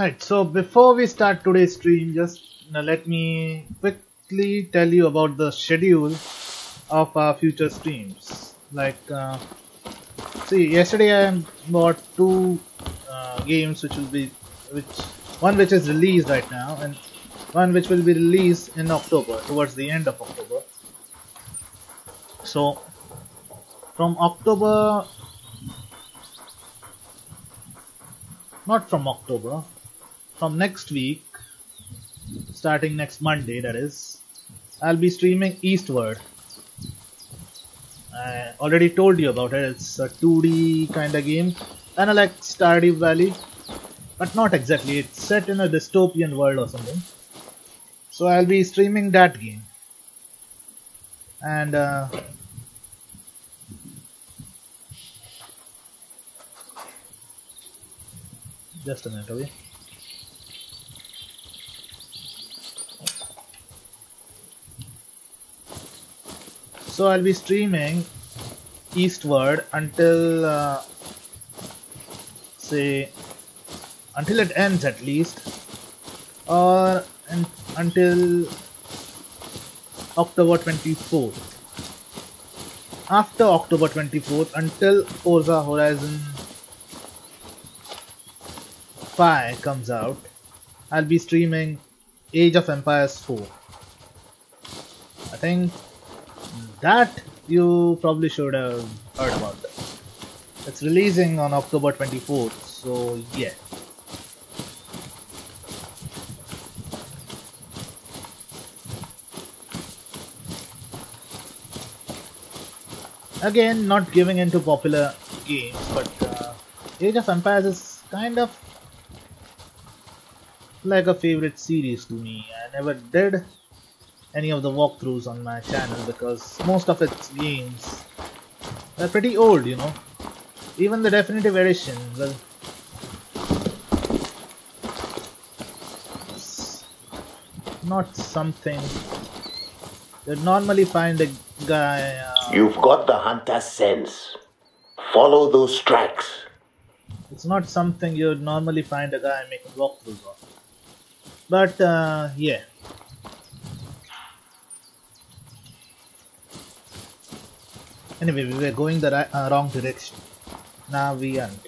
Alright, so before we start today's stream, just let me quickly tell you about the schedule of our future streams. Like, uh, see, yesterday I bought two uh, games which will be, which one which is released right now, and one which will be released in October, towards the end of October. So, from October, not from October, from next week, starting next Monday, that is, I'll be streaming Eastward. I already told you about it. It's a 2D kind of game, kind of like Stardew Valley, but not exactly. It's set in a dystopian world or something. So I'll be streaming that game, and uh, just a minute, okay. So I'll be streaming eastward until uh, say until it ends at least or un until October 24th. After October 24th until Forza Horizon 5 comes out, I'll be streaming Age of Empires 4. I think that you probably should have heard about. It's releasing on October 24th, so yeah. Again, not giving into popular games, but uh, Age of Empires is kind of like a favorite series to me. I never did any of the walkthroughs on my channel because most of its games are pretty old, you know. Even the definitive edition, well, not something you'd normally find a guy. Uh, You've got the hunter sense. Follow those tracks. it's not something you'd normally find a guy making walkthroughs of. But uh, yeah. Anyway, we were going the ri- uh, wrong direction. Now we aren't.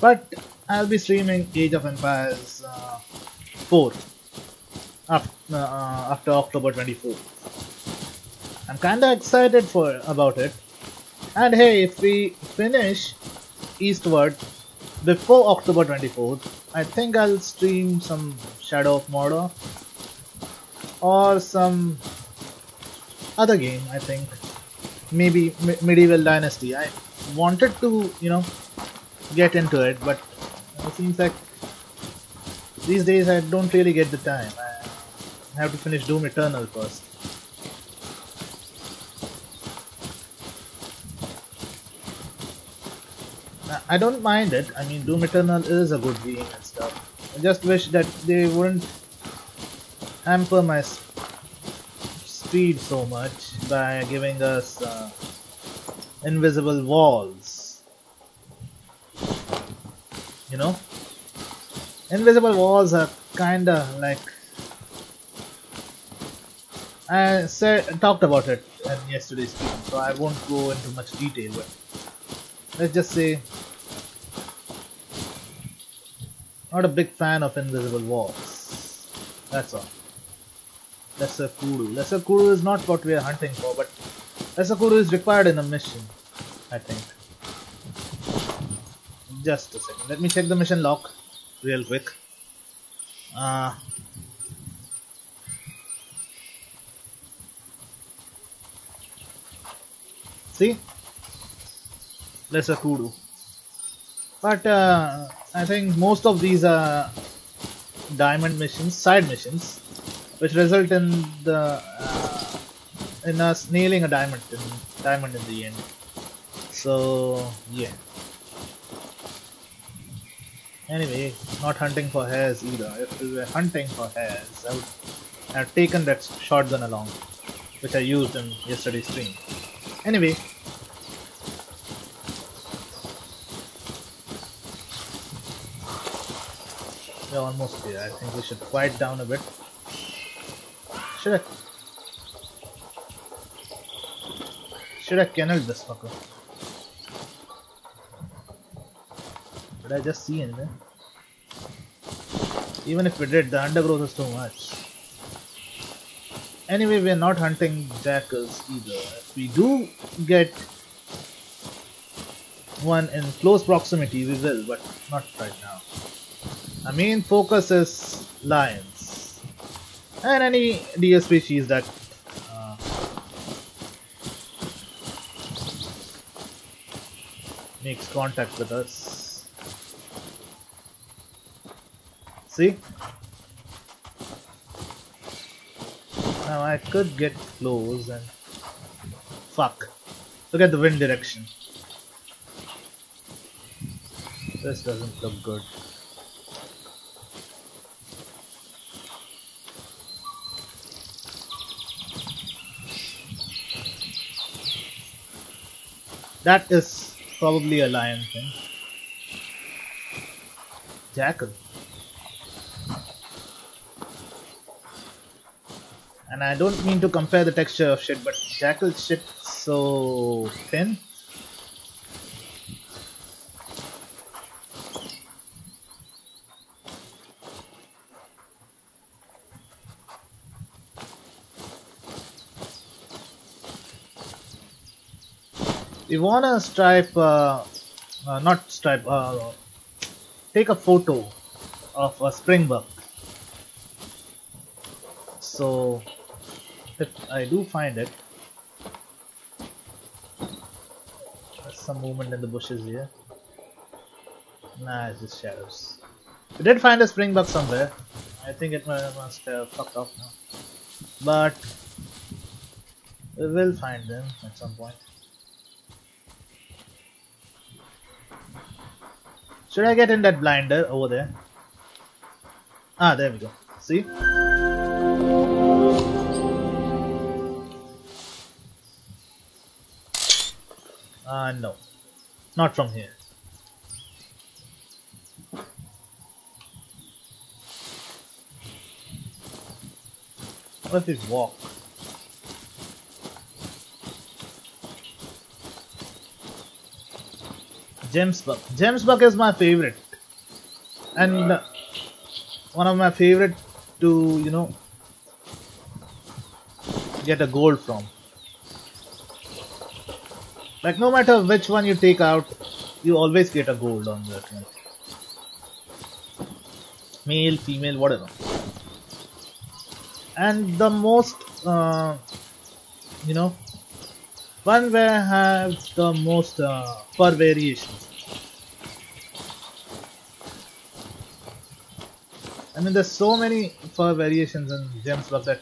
But I'll be streaming Age of Empires uh, 4 after, uh, after October 24th. I'm kinda excited for about it. And hey, if we finish Eastward before October 24th, I think I'll stream some Shadow of Mordor or some other game. I think maybe Me- Medieval Dynasty. I wanted to, you know, get into it, but it seems like these days I don't really get the time. I have to finish Doom Eternal first. I don't mind it. I mean, Doom Eternal is a good game and stuff. I just wish that they wouldn't hamper my speed so much by giving us uh, invisible walls. You know? Invisible walls are kinda like. I said talked about it in yesterday's stream, so I won't go into much detail, but let's just say not a big fan of invisible walls. That's all. Lesser Kudu. Lesser Kudu is not what we are hunting for, but Lesser Kudu is required in a mission, I think. Just a second. Let me check the mission log real quick. Uh, see? Lesser Kudu. But uh, I think most of these are diamond missions, side missions, which result in the uh, in us nailing a diamond in diamond in the end. So yeah. Anyway, not hunting for hares either. If we were hunting for hares, I would have taken that shotgun along, which I used in yesterday's stream. Anyway, we're almost there. I think we should quiet down a bit. Should I? Should I kennel this fucker? Did I just see anything? Even if we did, the undergrowth is too much. Anyway, we're not hunting jackals either. If we do get one in close proximity, we will, but not right now. Our main focus is lions and any deer species that makes contact with us. See? Now I could get close and fuck. Look at the wind direction. This doesn't look good. That is probably a lion thing. Jackal. And I don't mean to compare the texture of shit, but jackal shit so thin. We wanna stripe, uh, uh, not stripe, uh, take a photo of a springbuck. So, if I do find it, there's some movement in the bushes here. Nah, it's just shadows. We did find a springbuck somewhere. I think it must have fucked off now. But we will find them at some point. Should I get in that blinder over there? Ah, there we go. See? Ah, uh, no. Not from here. What if we walk? Gemsbuck. Gemsbuck is my favorite. And uh, one of my favorite to, you know, get a gold from. Like no matter which one you take out, you always get a gold on that one. Male, female, whatever. And the most, uh, you know, one where I have the most uh, fur variations. I mean, there's so many fur variations and gems Gemsbuck that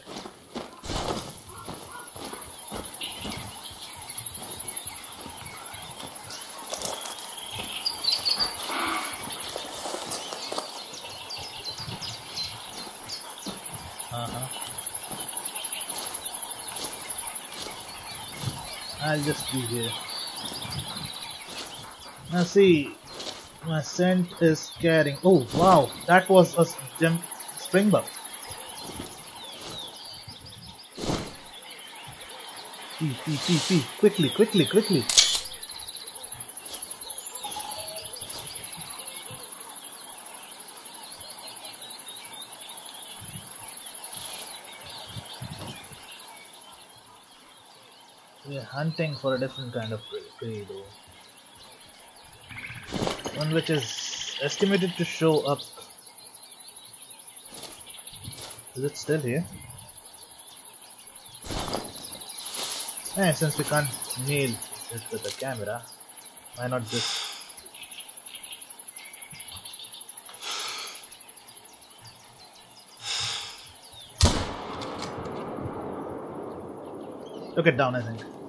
I'll just be here. Now see, my scent is carrying. Oh wow, that was a gem springbuck. Pee, pee, pee, pee. Quickly, quickly, quickly. We're hunting for a different kind of prey though. One which is estimated to show up. Is it still here? Eh, since we can't nail it with the camera, why not just Look it down, I think.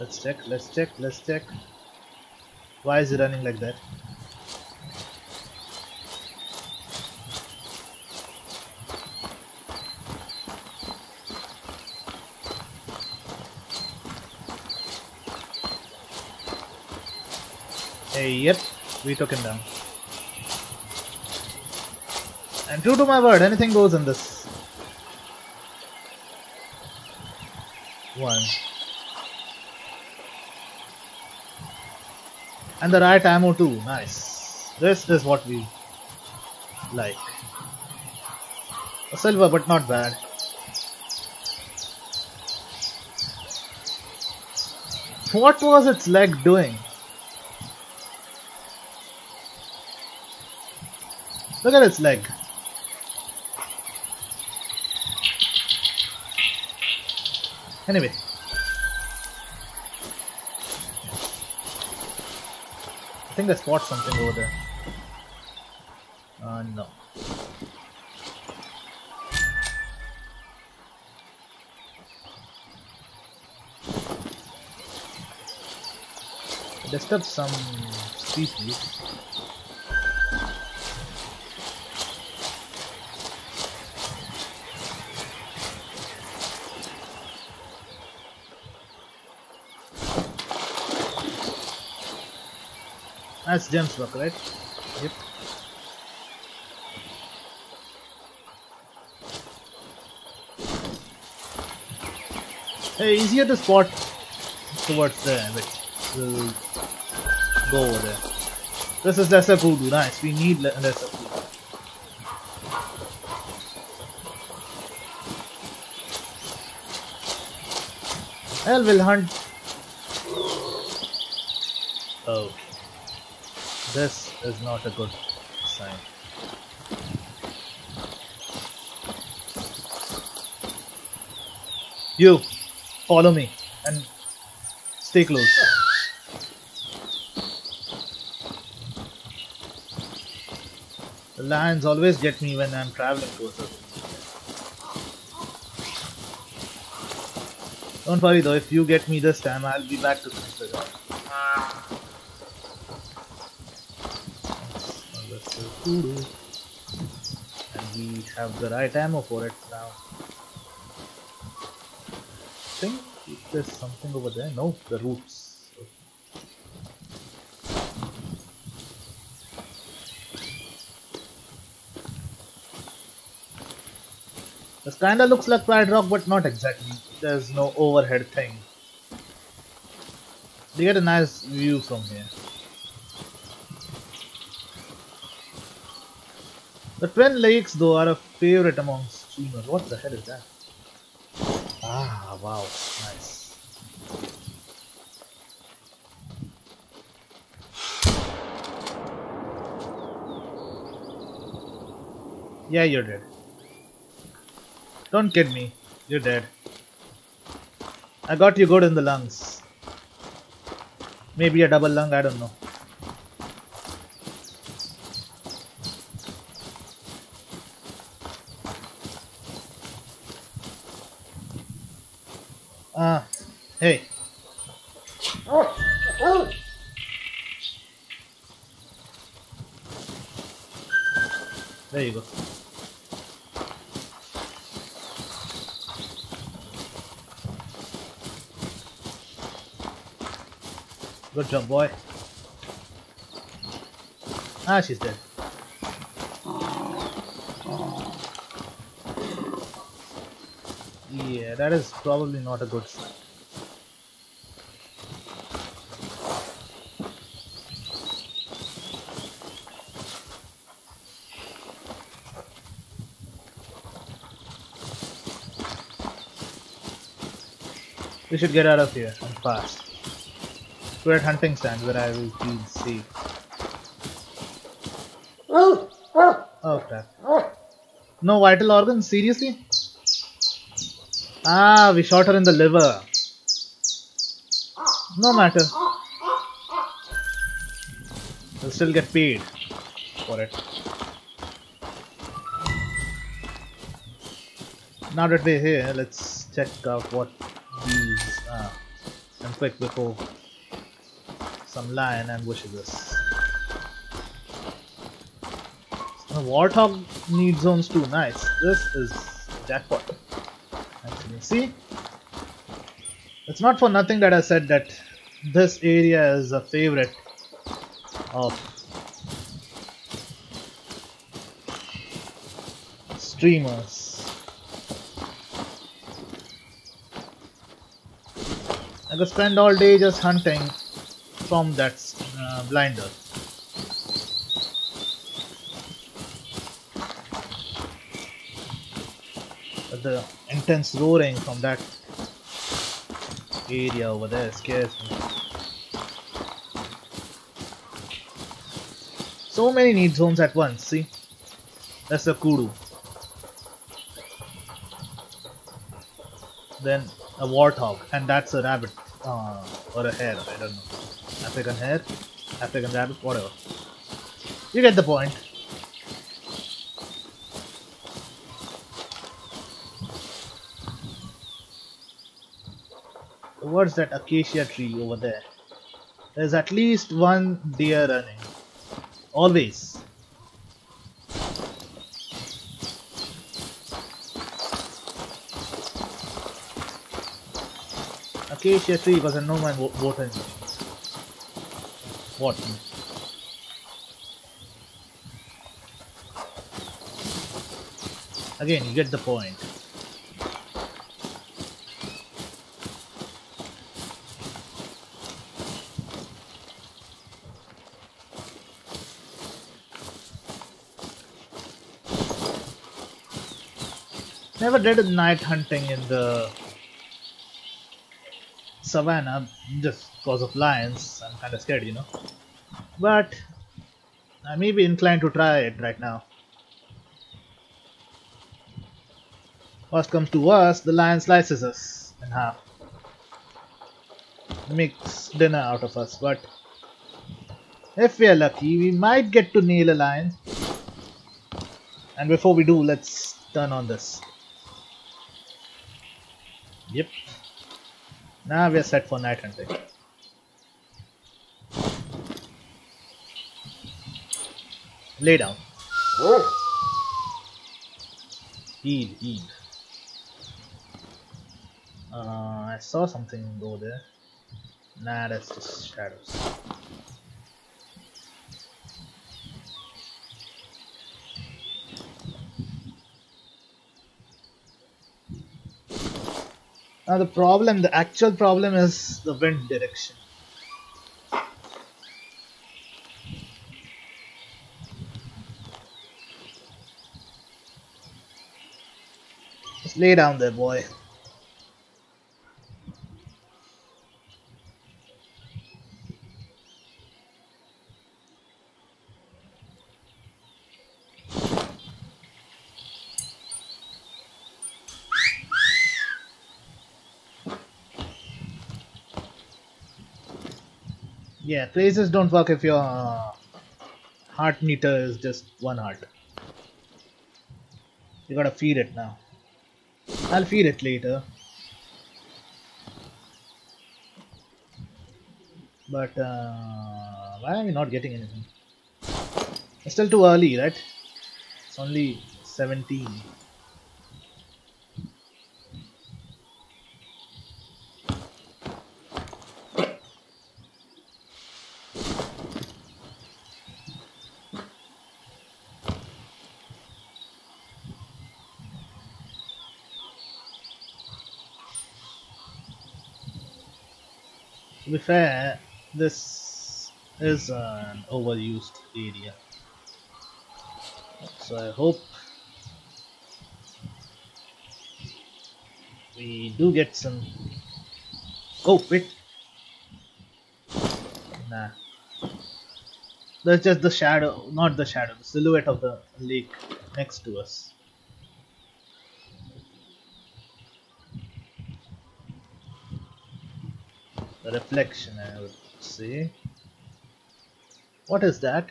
Let's check, let's check, let's check. Why is it running like that? Hey, yep, we took him down. And true to my word, anything goes in this. One. And the right ammo too, nice. This is what we like. A silver, but not bad. What was its leg doing? Look at its leg. Anyway. I think I spot something over there. Uh, no. Disturb some species. That's James work, right? Yep. Hey, easier to spot towards there, but we'll go over there. This is lesser kudu, nice. We need le lesser kudu. Hell, we'll hunt. Oh. This is not a good sign. You, follow me and stay close. The lions always get me when I'm traveling closer. Don't worry though, if you get me this time, I'll be back to finish the job. And we have the right ammo for it now. I think there's something over there. No, the roots. This kinda looks like Pride Rock, but not exactly. There's no overhead thing. You get a nice view from here. The Twin Lakes, though, are a favorite among streamers. What the hell is that? Ah, wow, nice. Yeah, you're dead. Don't kid me. You're dead. I got you good in the lungs. Maybe a double lung, I don't know. Ah, hey. There you go. Good job, boy. Ah, she's dead. Yeah, that is probably not a good sign. Should get out of here and fast. We're at hunting stand where I will feel safe. Oh crap. No vital organs? Seriously? Ah, we shot her in the liver. No matter. We'll still get paid for it. Now that we're here, let's check out what these quick before some lion ambushes us. A warthog need zones too. Nice. This is jackpot. Actually, see, it's not for nothing that I said that this area is a favorite of streamers. I spend all day just hunting from that uh, blinder. But the intense roaring from that area over there scares me. So many need zones at once, see? That's the kudu. Then a warthog, and that's a rabbit uh, or a hare. I don't know. African hare, African rabbit, whatever. You get the point. What's that acacia tree over there? There's at least one deer running. Always. Acacia tree was a no man water What? Again, you get the point. Never did a night hunting in the savannah just because of lions. I'm kind of scared, you know. But I may be inclined to try it right now. Worst comes to worst, the lion slices us in half. Makes dinner out of us, but if we are lucky, we might get to nail a lion. And before we do, let's turn on this. Yep. Now we are set for night hunting. Lay down. Heal, heal. Uh, I saw something over there. Nah, that's just shadows. Now the problem, the actual problem is the wind direction. Just lay down there, boy. Yeah, phrases don't work if your uh, heart meter is just one heart. You gotta feed it now. I'll feed it later. But uh, why are we not getting anything? It's still too early, right? It's only 17. Fair, this is an overused area. So I hope we do get some. Oh, wait. Nah. That's just the shadow, not the shadow, the silhouette of the lake next to us. Reflection I would say. What is that?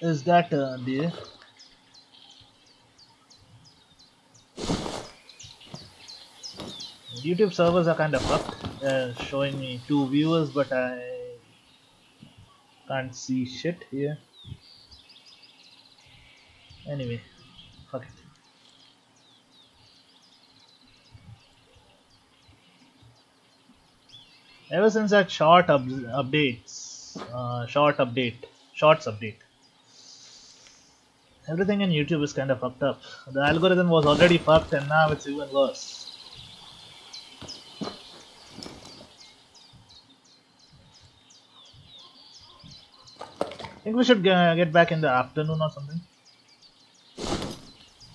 Is that uh, the YouTube servers are kind of fucked. Uh, showing me two viewers but I can't see shit here. Anyway fuck it ever since that short up updates uh, short update shorts update Everything in YouTube is kind of fucked up. The algorithm was already fucked and now it's even worse. I think we should get back in the afternoon or something.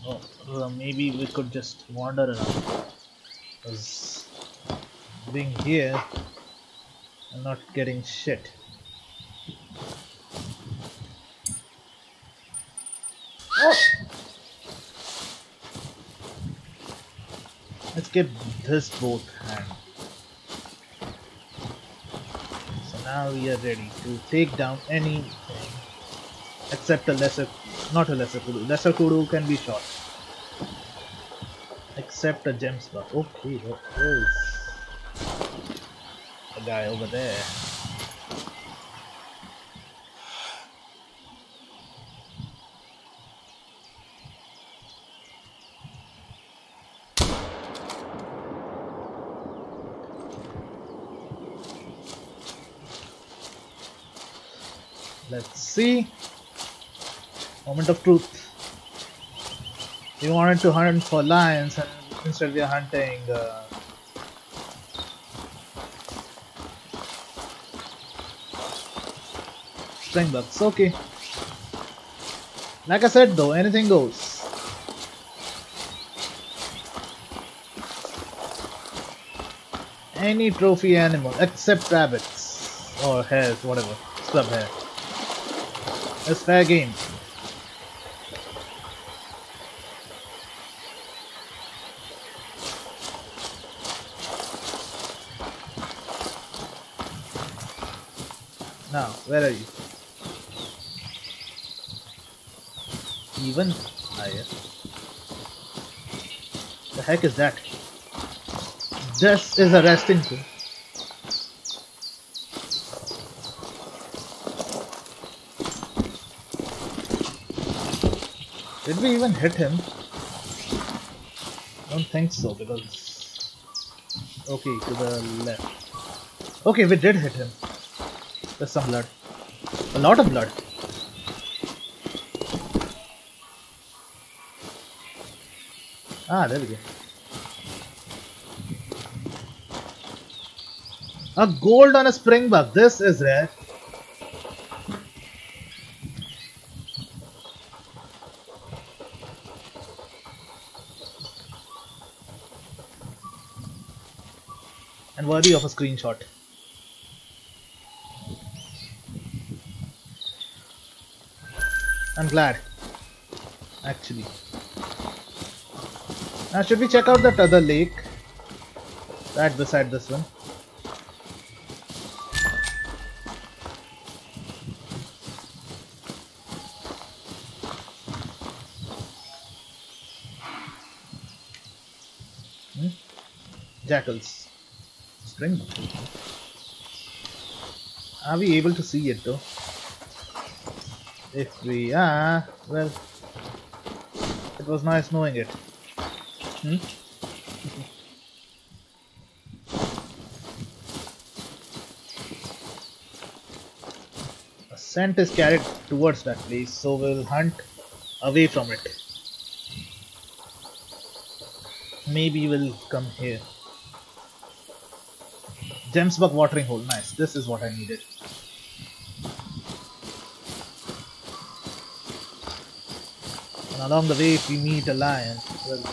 Oh, uh, maybe we could just wander around. Because being here, I'm not getting shit. Oh! Let's get this boat hand. So now we are ready to take down anything except a lesser, not a lesser kudu. Lesser kudu can be shot. Except a gemsbuck. Okay, what is the guy over there? Let's see. Moment of truth. We wanted to hunt for lions and instead we are hunting uh, springbucks. Okay. Like I said though, anything goes. Any trophy animal except rabbits or hares, whatever. Scrub hare. It's fair game. Now, where are you? Even higher. The heck is that? This is a resting pool. Did we even hit him? I don't think so because okay to the left. Okay, we did hit him. There's some blood. A lot of blood. Ah, there we go. A gold on a springbuck. This is rare. And worthy of a screenshot. I'm glad. Actually. Now should we check out that other lake? Right beside this one. Hmm? Jackals. Spring. Are we able to see it though? If we are, well, it was nice knowing it. Hmm? A scent is carried towards that place, so we'll hunt away from it. Maybe we'll come here. Gemsbuck watering hole, nice. This is what I needed. And along the way, if we meet a lion, well,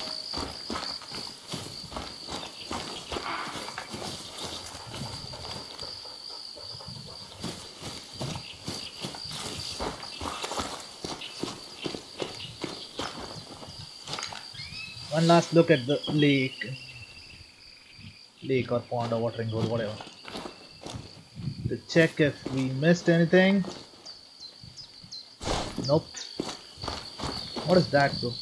last look at the lake. Lake or pond or watering hole whatever. To check if we missed anything. Nope. What is that though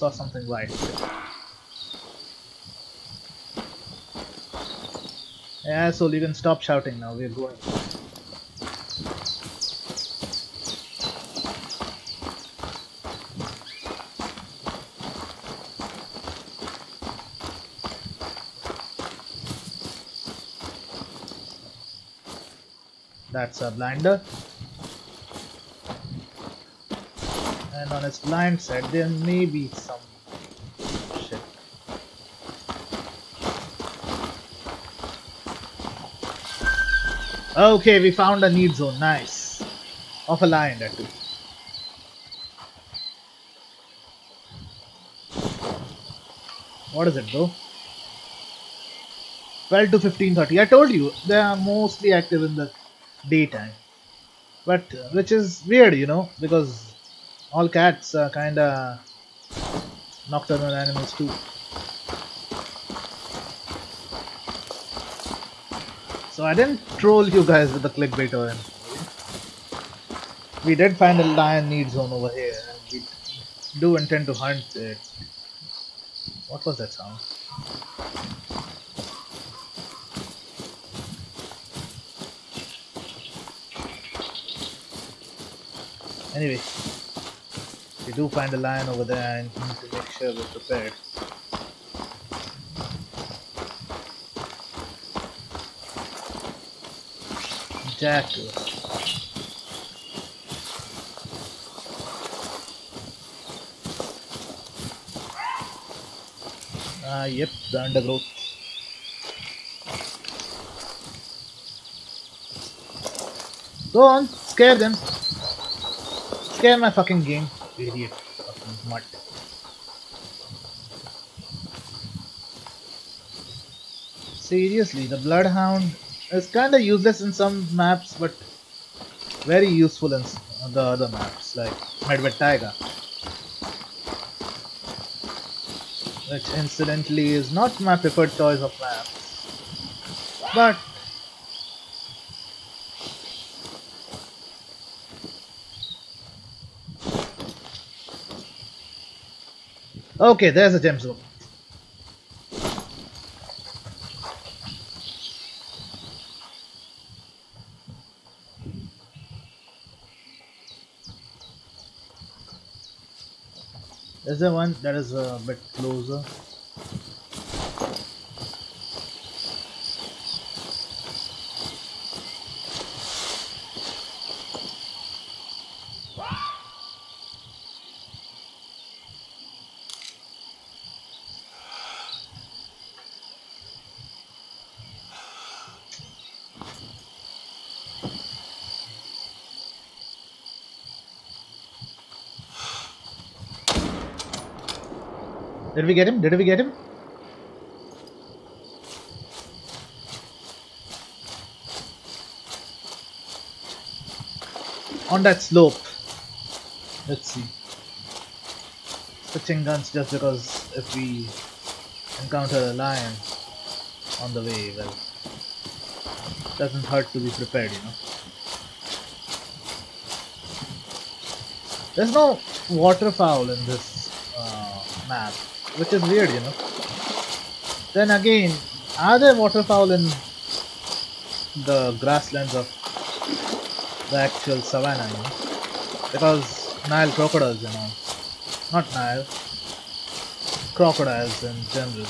saw something white yeah so you can stop shouting now. We're going That's a blinder. And on its blind side, there may be some shit. Okay, we found a need zone. Nice. Of a lion, that too. What is it though? 12 to 15.30. I told you, they are mostly active in the daytime. But, which is weird, you know, because all cats are kinda nocturnal animals too. So I didn't troll you guys with the clickbait or anything. We did find a lion need zone over here and we do intend to hunt it. What was that sound? Anyway, we do find a lion over there, I need to make sure we're prepared. Jackal. Ah, yep, the undergrowth. Go on, scare them. Scare my fucking game, idiot. Fucking mutt. Seriously, the Bloodhound is kinda useless in some maps, but very useful in the other maps, like Medved Taiga. Which incidentally is not my preferred choice of maps. But Okay, there's a gem zone. Is there one that is a bit closer? Did we get him? Did we get him? On that slope. Let's see. Switching guns just because if we encounter a lion on the way, well, doesn't hurt to be prepared, you know. There's no waterfowl in this uh, map, which is weird, you know. Then again, are there waterfowl in the grasslands of the actual savannah, you know? Because Nile crocodiles, you know. Not Nile. Crocodiles in general.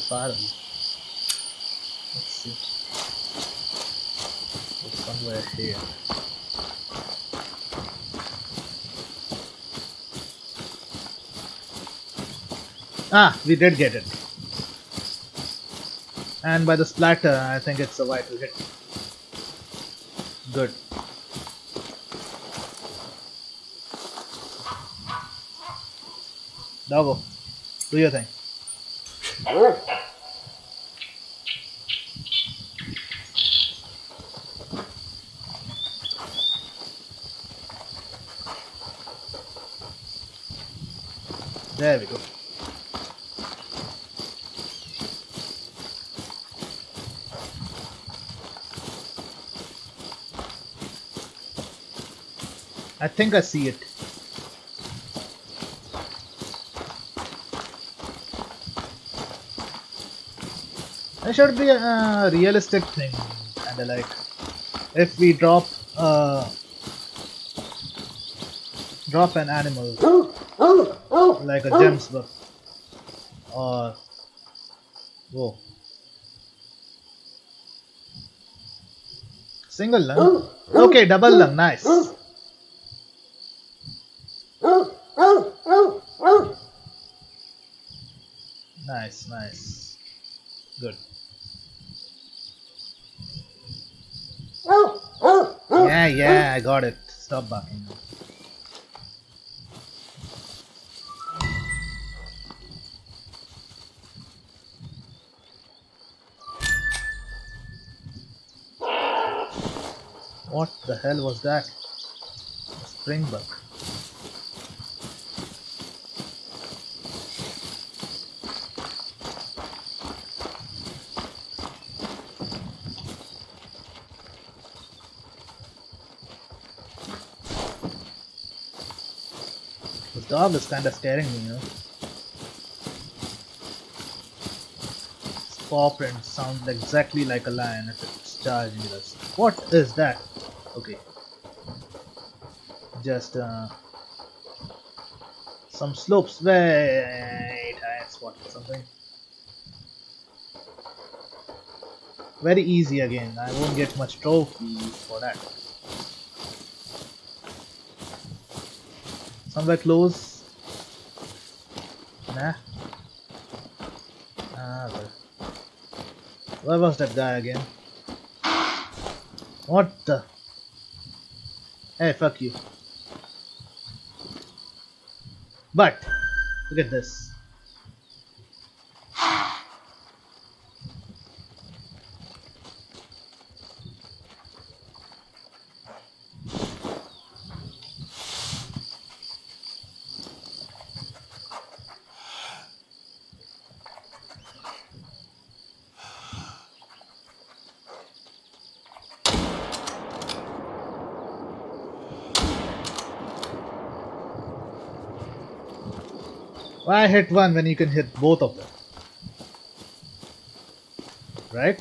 Far away. Let's see. It's somewhere here. Ah, we did get it. And by the splatter, I think it's a vital hit. Good. Doggo, do your thing. There we go. I think I see it. It should be a realistic thing, and like if we drop uh drop an animal like a gemsbuck or whoa. Single lung? Okay double lung nice nice nice good i got it stop barking. What the hell was that? A springbok. This dog is kind of scaring me, you know. Its paw prints sound exactly like a lion if it's charging us. What is that? Okay. Just uh, some slopes. Wait, I spotted something. Very easy again. I won't get much trophies for that. Somewhere close. Nah. Ah, well. Where was that guy again? What the? Hey, fuck you. But, look at this. Hit one when you can hit both of them? Right?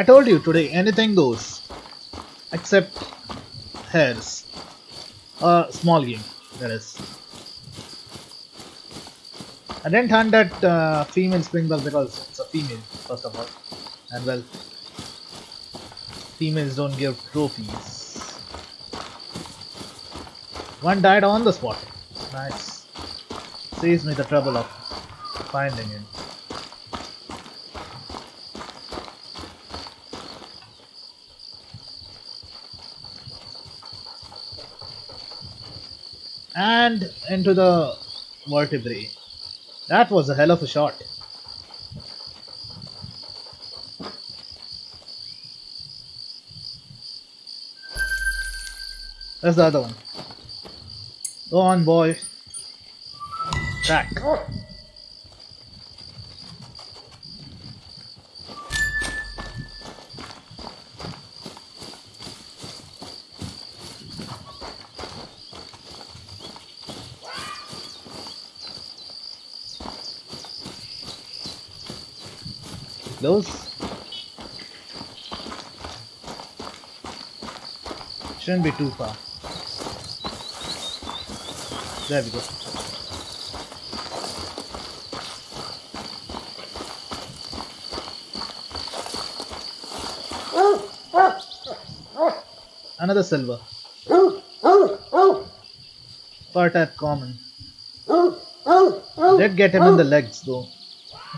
I told you today anything goes. Except hares. A small game, that is. I didn't hunt that uh, female springbok because it's a female, first of all. And well, females don't give trophies. One died on the spot. Nice. Saves me the trouble of finding him. And into the vertebrae. That was a hell of a shot. That's the other one. Go on, boy. Back. Close. Shouldn't be too far. There we go. Another silver. Per type common. Did get him in the legs though.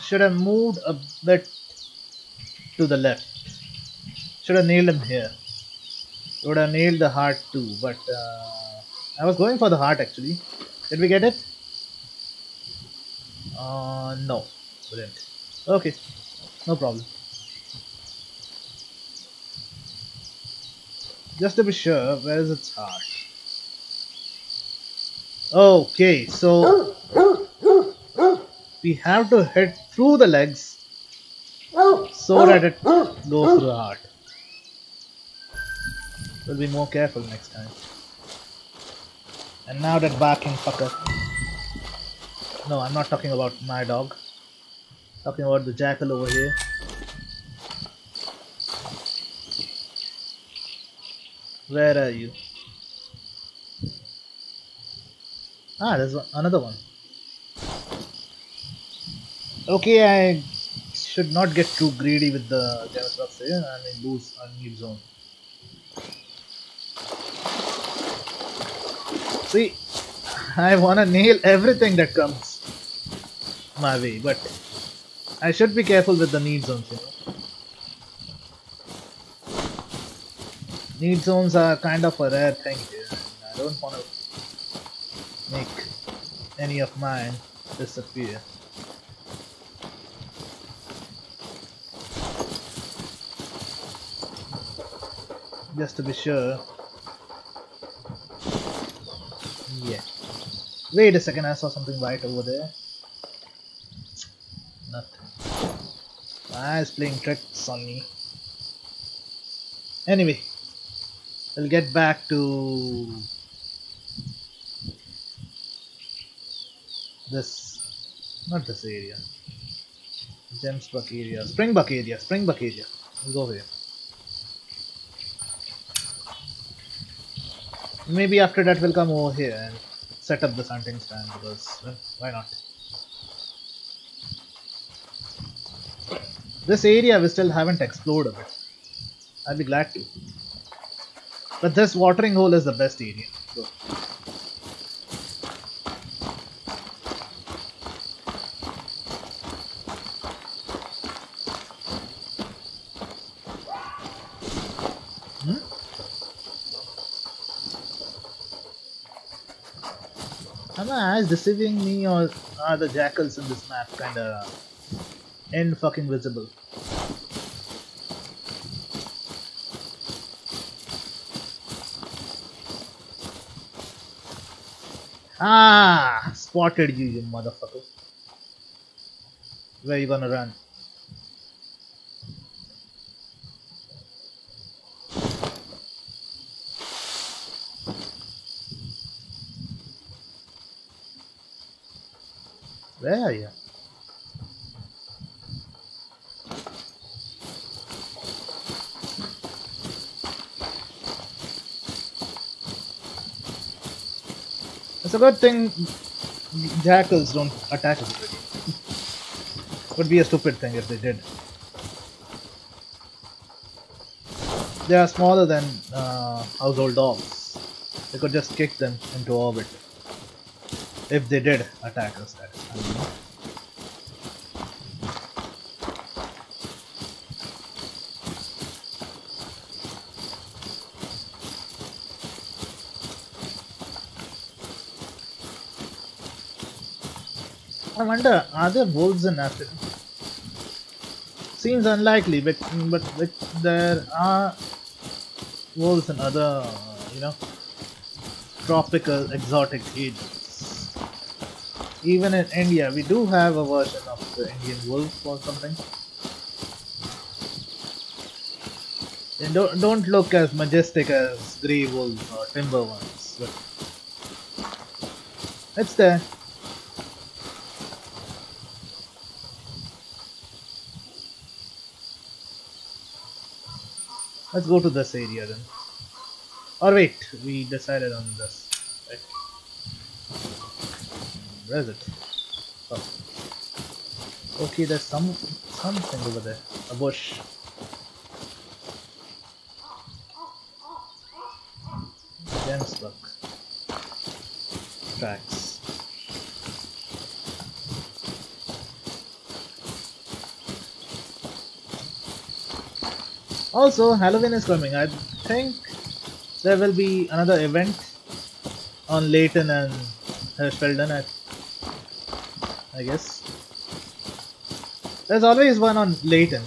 Should have moved a bit to the left. Should have nailed him here. Would have nailed the heart too, but uh, I was going for the heart actually. Did we get it? Uh, no, didn't. Okay, no problem. Just to be sure, where is its heart? Okay, so we have to hit through the legs so that it goes through the heart. We'll be more careful next time. And now that barking fucker. No, I'm not talking about my dog. Talking about the jackal over here. Where are you? Ah, there's another one. Okay, I should not get too greedy with the Genesis here and I lose need zone. See, I wanna nail everything that comes my way, but I should be careful with the need zones, you know. Need zones are kind of a rare thing here. I don't want to make any of mine disappear. Just to be sure. Yeah. Wait a second, I saw something white over there. Nothing. Ah, it's playing tricks on me. Anyway, we'll get back to this, not this area. Gemsbuck area, Springbuck area, Springbuck area. We'll go here. Maybe after that we'll come over here and set up the hunting stand because why not? This area we still haven't explored a bit. I'd be glad to. But this watering hole is the best area. So. Hmm? Eyes deceiving me or are the jackals in this map kinda end fucking visible? Ah, spotted you, you motherfucker. Where you gonna run? Where are? It's a good thing jackals don't attack us. Would be a stupid thing if they did. They are smaller than uh, household dogs. They could just kick them into orbit. If they did attack us, that is. I don't know. I wonder, are there wolves in Africa? Seems unlikely, but but, but there are wolves in other, uh, you know, tropical exotic regions. Even in India, we do have a version of the Indian wolf or something. They don't don't look as majestic as grey wolves or timber ones, but it's there. Let's go to this area then. Or wait, we decided on this. Right? Where is it? Oh. Okay, there's some something over there. A bush. Gemsbuck. Tracks. Also, Halloween is coming. I think there will be another event on Layton and Hirschfelden, I, I guess. There's always one on Layton,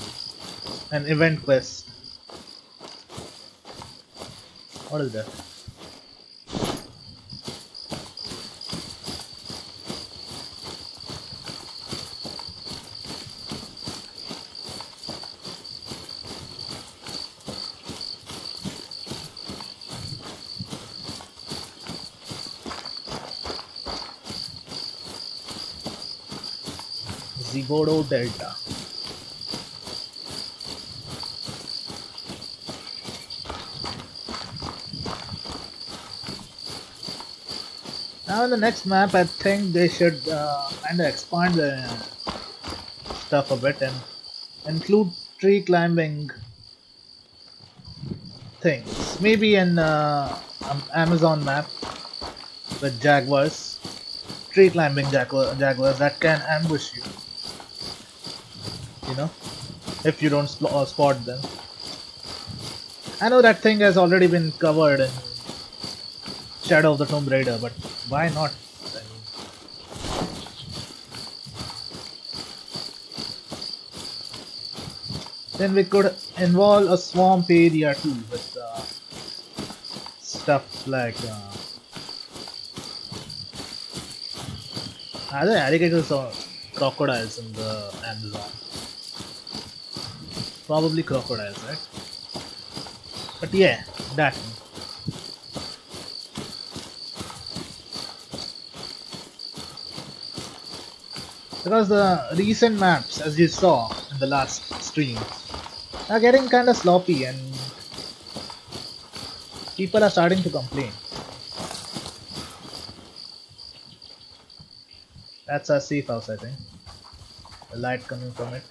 an event quest. What is that? delta. Now in the next map, I think they should uh, kind of expand the stuff a bit and include tree climbing things. Maybe an uh, Amazon map with jaguars, tree climbing jaguars that can ambush you if you don't uh, spot them. I know that thing has already been covered in Shadow of the Tomb Raider, but why not? then we could involve a swamp area too with uh, stuff like uh, are there alligators or crocodiles in the Amazon? Probably crocodiles, right? But yeah, that because the recent maps as you saw in the last stream are getting kind of sloppy and people are starting to complain. That's our safe house I think. The light coming from it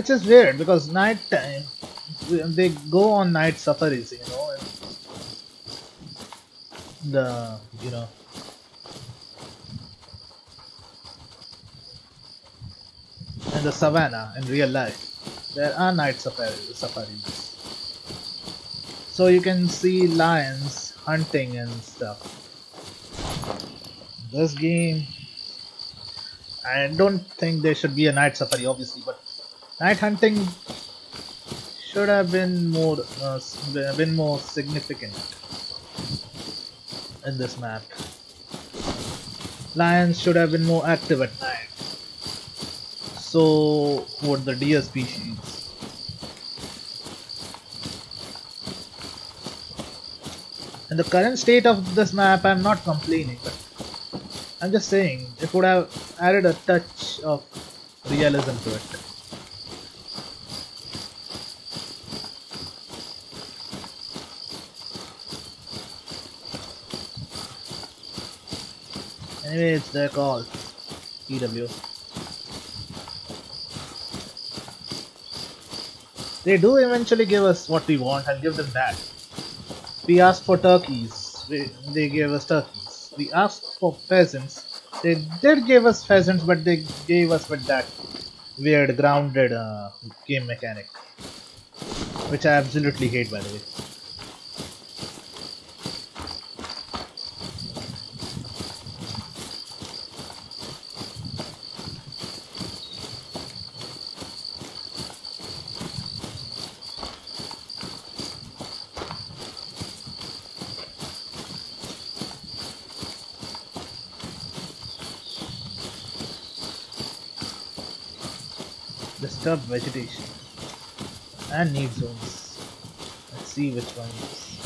Which is weird because night time they go on night safaris, you know. The you know in the savannah in real life there are night safari safaris. So you can see lions hunting and stuff this game I don't think there should be a night safari obviously but night hunting should have been more uh, been more significant in this map. Lions should have been more active at night. So would the deer species. In the current state of this map I'm not complaining but I'm just saying, it would have added a touch of realism to it. Anyway, it's their call. EW. They do eventually give us what we want, I'll give them that. We asked for turkeys, they gave us turkeys we asked for pheasants. They did give us pheasants, but they gave us with that weird grounded uh, game mechanic, which I absolutely hate, by the way. Disturbed vegetation and need zones. Let's see which one ones.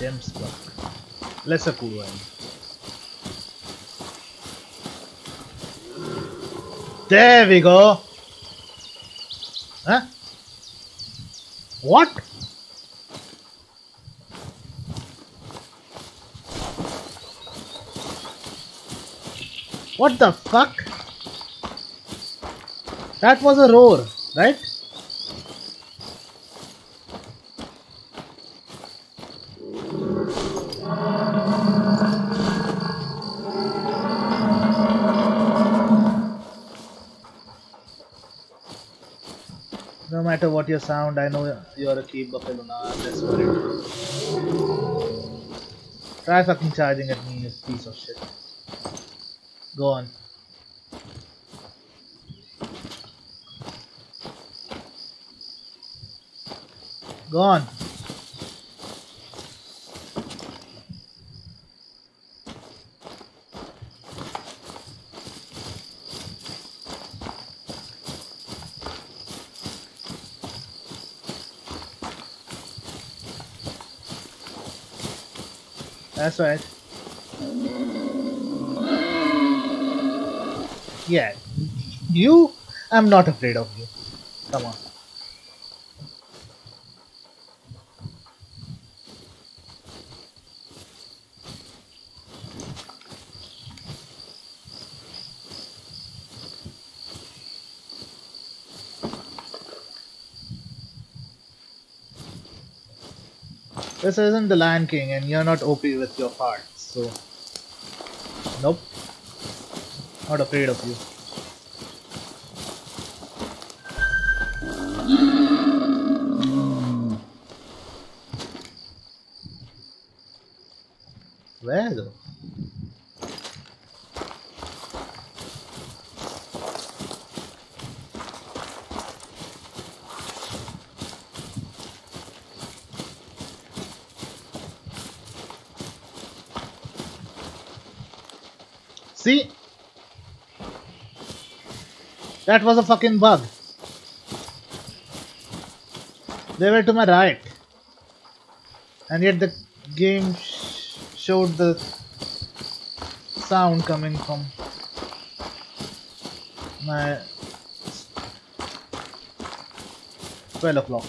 Gemsbuck. Lesser cool one. There we go. Huh? What? What the fuck? That was a roar, right? No matter what your sound, I know you're a Cape buffalo. Try fucking charging at me, you piece of shit. Go on. Gone. That's right. Yeah, you, I'm not afraid of you. Come on. This isn't the Lion King and you're not OP with your heart, so... Nope. Not afraid of you. Where though? See? That was a fucking bug. They were to my right. And yet the game sh showed the sound coming from my 12 o'clock.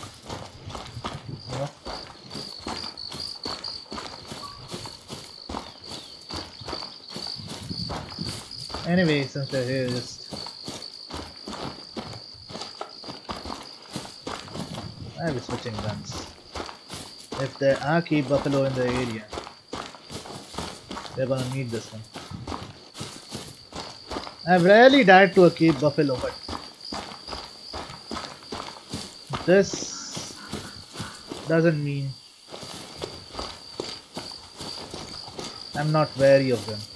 Anyway, since they're here, just I'll be switching guns. If there are key buffalo in the area, they're gonna need this one. I've rarely died to a key buffalo, but this doesn't mean I'm not wary of them.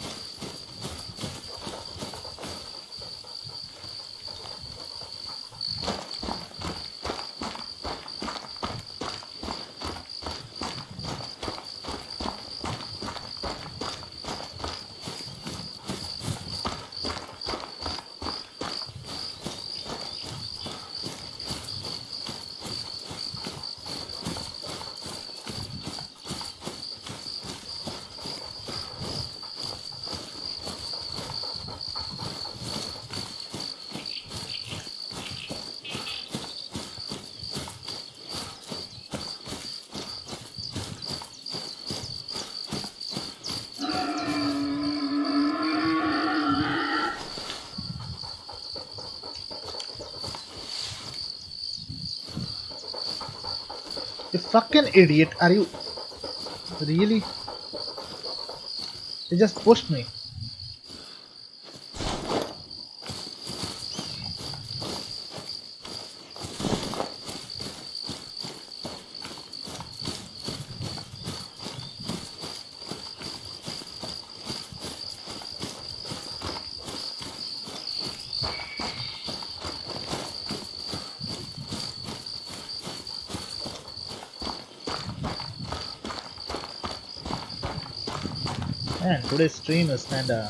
Fucking idiot, are you really? You just pushed me. Man, today's stream is kinda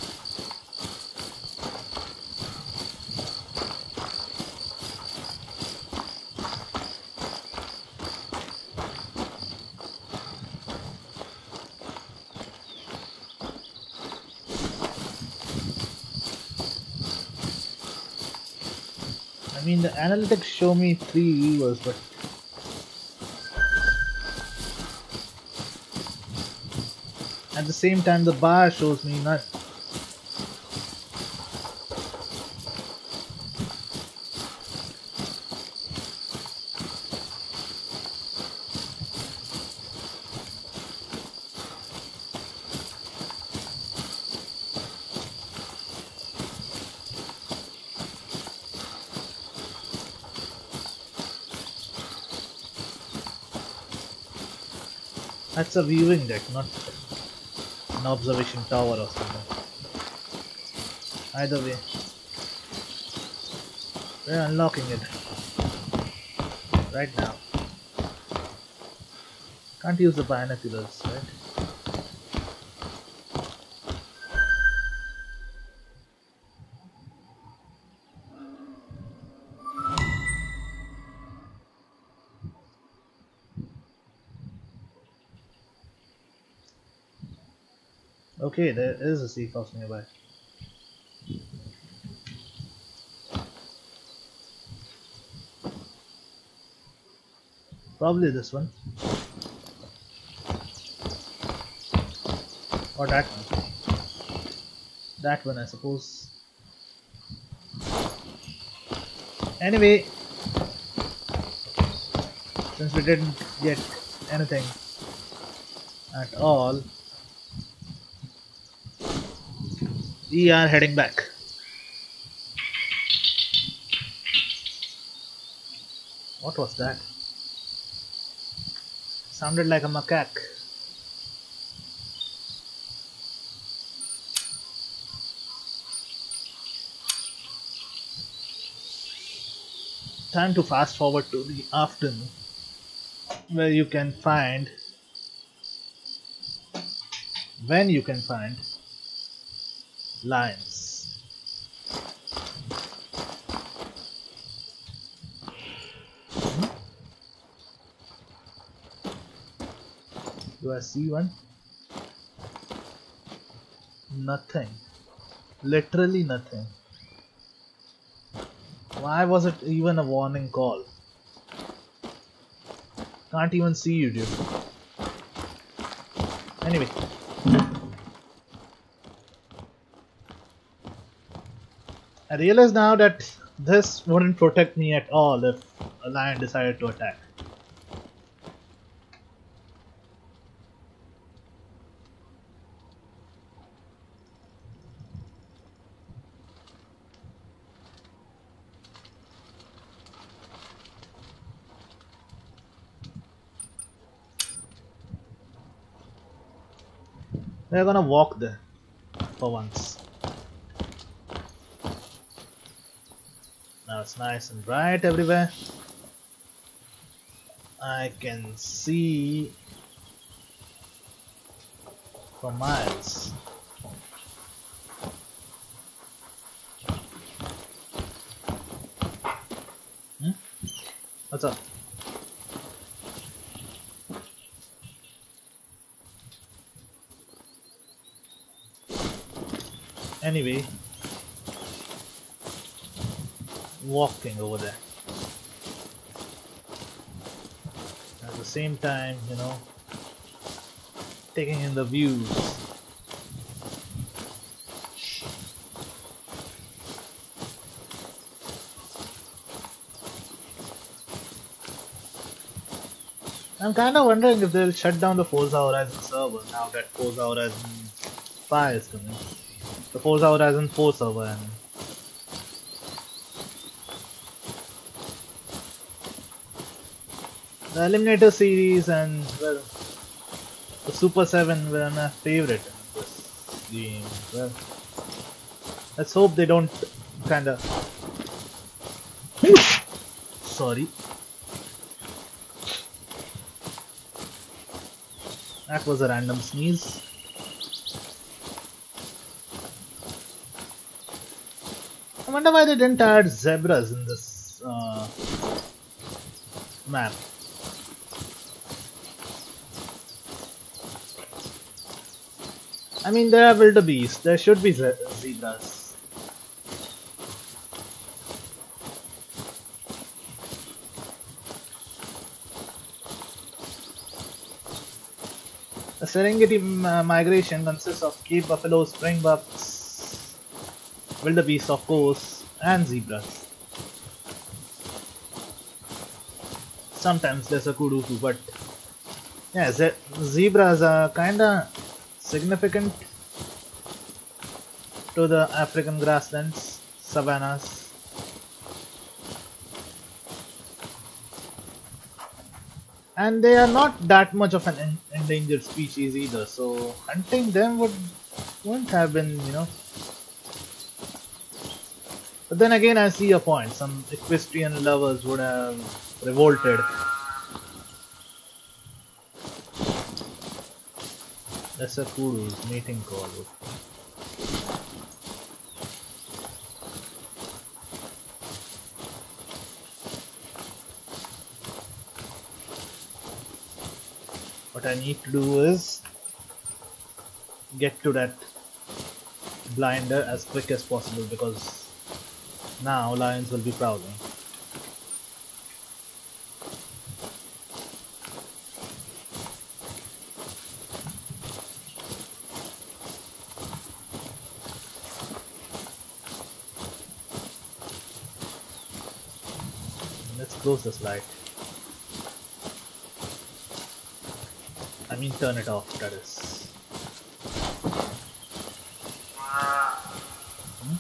I mean the analytics show me three viewers but at the same time the bar shows me none. That's a viewing deck, not an observation tower or something. Either way, we're unlocking it right now. Can't use the binoculars, right? Okay, there is a sea fox nearby. Probably this one. Or that one. That one, I suppose. Anyway, since we didn't get anything at all, we are heading back. What was that? Sounded like a macaque. Time to fast forward to the afternoon where you can find when you can find Hmm? Do I see one? Nothing. Literally nothing. Why was it even a warning call? Can't even see you, dude. Anyway. I realize now that this wouldn't protect me at all if a lion decided to attack. We're gonna walk there for once. Now it's nice and bright everywhere. I can see for miles. Hmm? What's up? Anyway, walking over there. At the same time, you know, taking in the views. I'm kind of wondering if they'll shut down the Forza Horizon server now that Forza Horizon 5 is coming. The Forza Horizon 4 server, I mean. The Eliminator series and well, the Super 7 were my favorite in this game. Well, let's hope they don't kinda. Sorry. That was a random sneeze. I wonder why they didn't add zebras in this uh, map. I mean, there are wildebeest. There should be ze zebras. The Serengeti mm, uh, migration consists of Cape buffalo, springbucks, wildebeest of course, and zebras. Sometimes there's a kudu too, but yeah, ze zebras are kinda significant to the African grasslands, savannas. And they are not that much of an endangered species either, so hunting them would wouldn't have been, you know. But then again, I see your point. Some equestrian lovers would have revolted. That's a kudu's mating call. What I need to do is get to that blinder as quick as possible because now lions will be prowling. Let's close this light. I mean turn it off, that is. Hmm?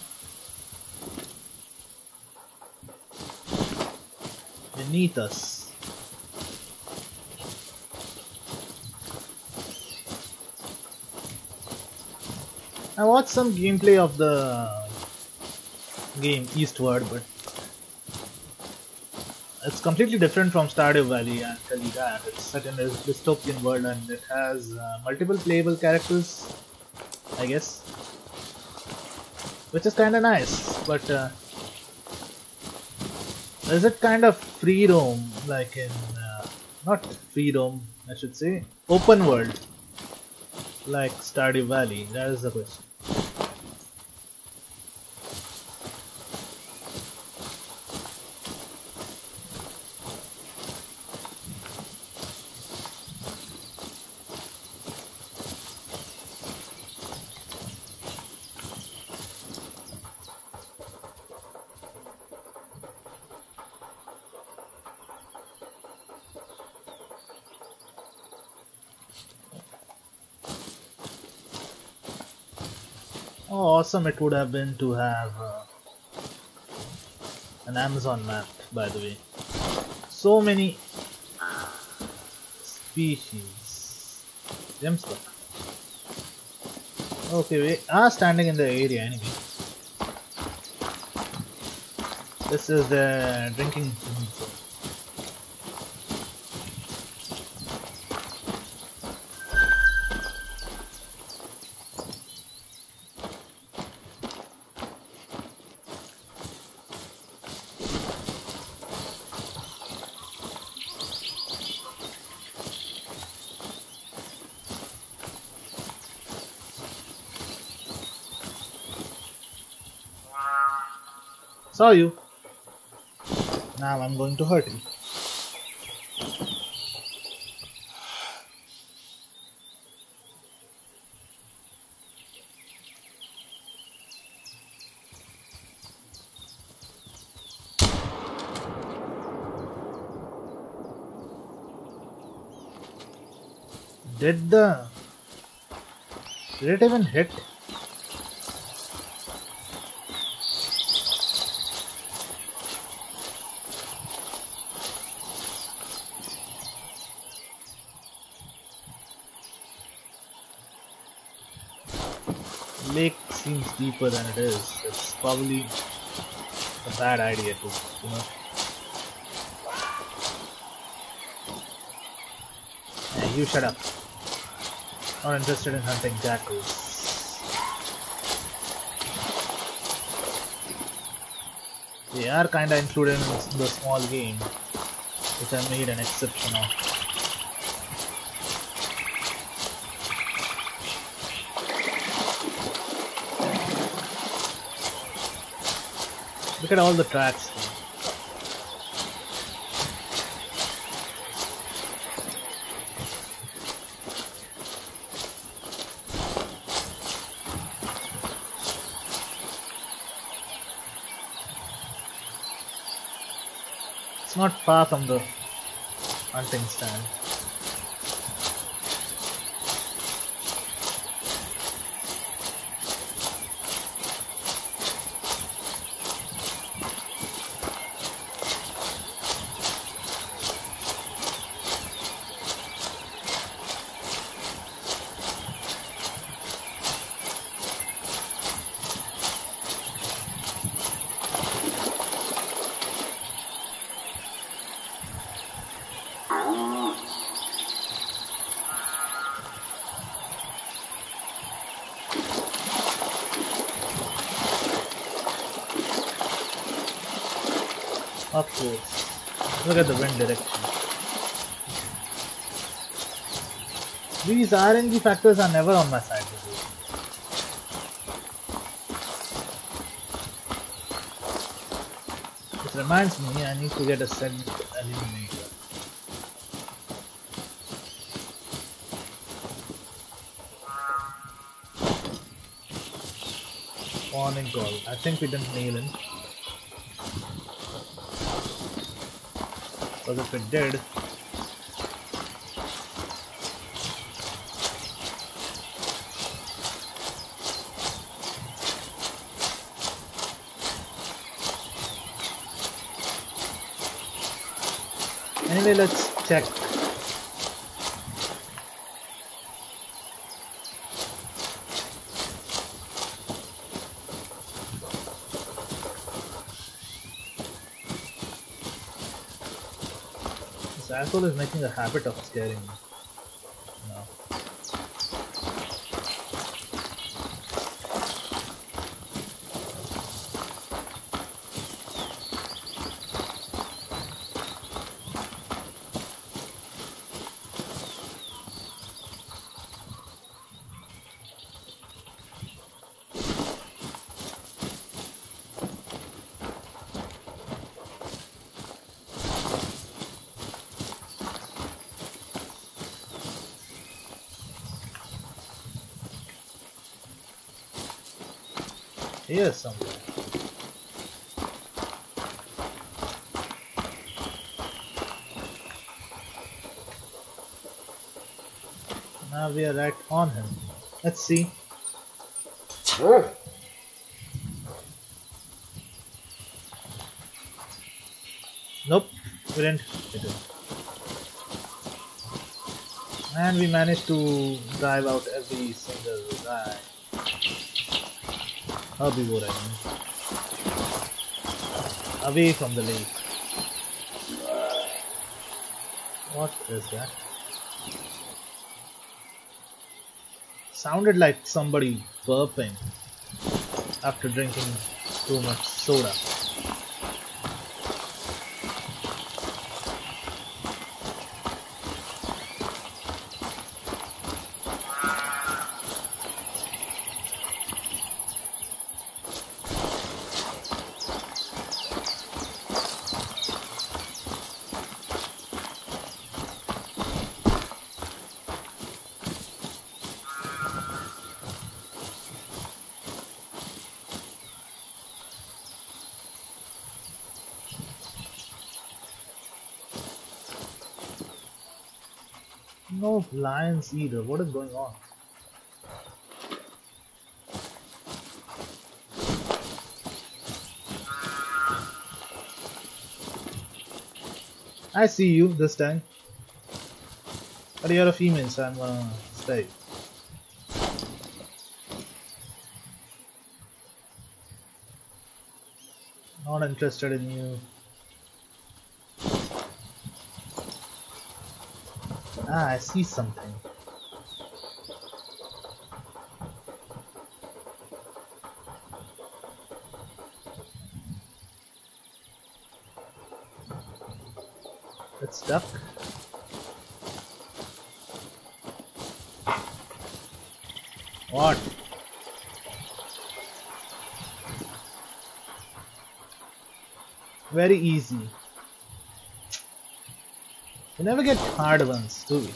Beneath us. I watched some gameplay of the game Eastward, but it's completely different from Stardew Valley, I'll tell you that. It's set in a dystopian world and it has uh, multiple playable characters, I guess. Which is kinda nice, but uh, is it kind of free roam, like in, uh, not free roam, I should say, open world, like Stardew Valley? That is the question. Oh, awesome it would have been to have uh, an Amazon map, by the way. So many species. Gemsbuck. Okay, we are standing in the area anyway. This is the drinking zone. Saw you. Now I'm going to hurt you. Did the did it even hit? lake seems deeper than it is. It's probably a bad idea to, you know. Yeah, you shut up. Not interested in hunting jackals. They are kinda included in the small game, which I made an exception of. Look at all the tracks. It's not far from the hunting stand. these RNG factors are never on my side. It reminds me I need to get a second eliminator. Warning call. I think we didn't nail him. Because if it did, Anyway, let's check. This asshole is making a habit of scaring me. Here somewhere. Now we are right on him. Let's see. Nope, we didn't hit him. And we managed to drive out every single guy. Herbivore, mean. Away from the lake. What is that? Sounded like somebody burping after drinking too much soda. No either. What is going on? I see you this time. But you're a female, so I'm gonna stay. Not interested in you. Ah, I see something. Stuck. What? Very easy. We never get hard ones, do we?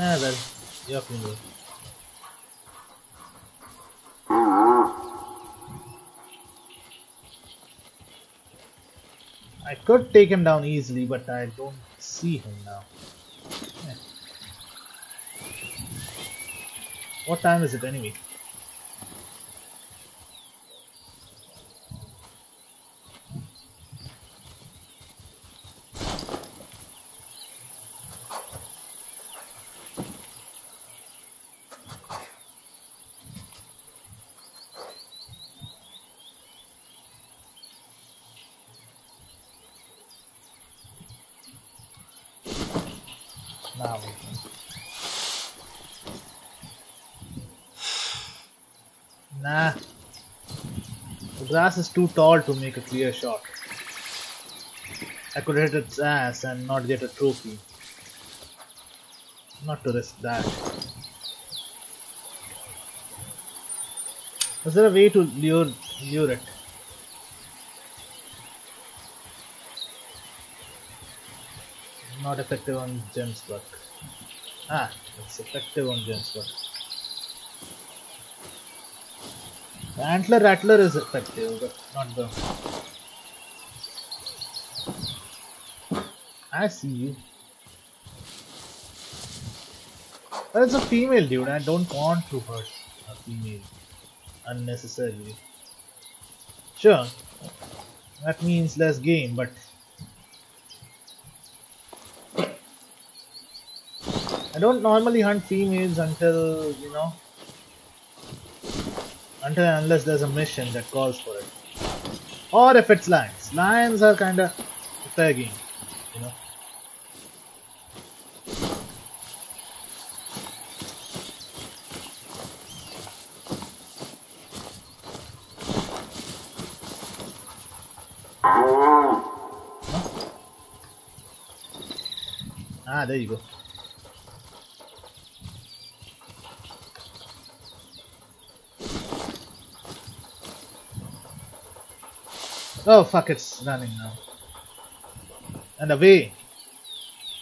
Ah, well, your finger. I could take him down easily, but I don't see him now. Eh. What time is it anyway? Now. Nah, The grass is too tall to make a clear shot. I could hit its ass and not get a trophy. Not to risk that. Is there a way to lure, lure it? Not effective on Gemsbuck. Ah, it's effective on Gemsbuck. The Antler Rattler is effective, but not the... I see you. But it's a female dude, I don't want to hurt a female unnecessarily. Sure, that means less game, but I don't normally hunt females until, you know, until unless there's a mission that calls for it. Or if it's lions. Lions are kinda fair game, you know. Ah, there you go. Oh fuck, it's running now. And away.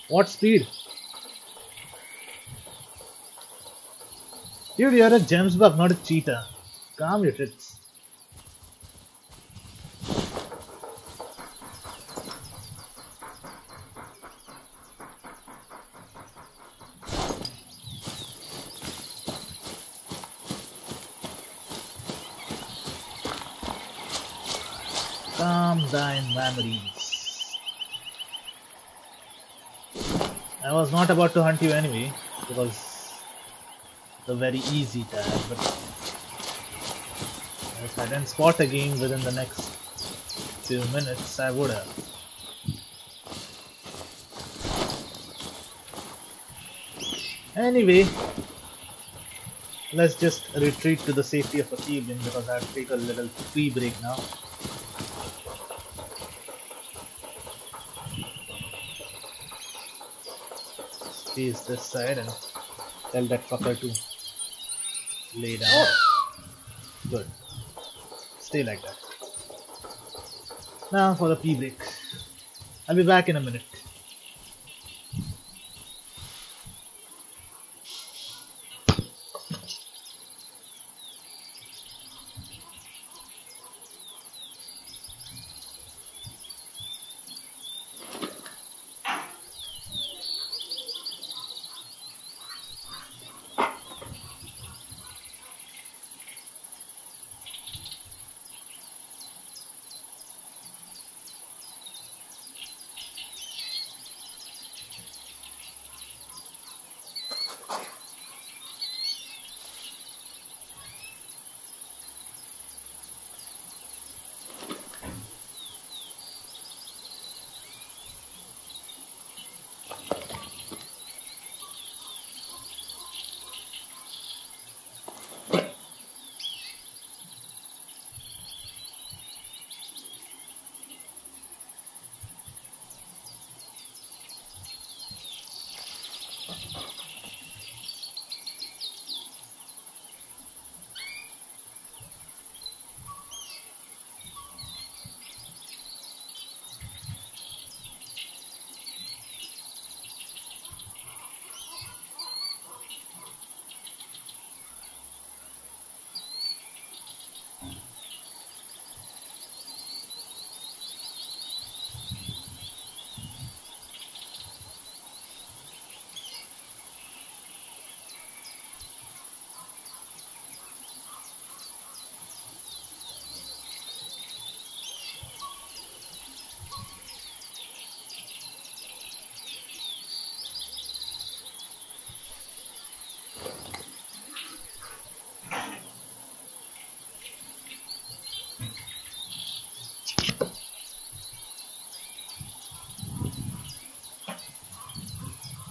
What speed? Dude, you're a Gemsbuck, not a cheetah. Calm your tits. Calm thine memories. I was not about to hunt you anyway, because a very easy tag, but if I didn't spot a game within the next few minutes, I would have. Anyway, let's just retreat to the safety of a Athelium because I have to take a little free break now. Space this side and tell that fucker to lay down. Oh. Good. Stay like that. Now for the pee break. I'll be back in a minute.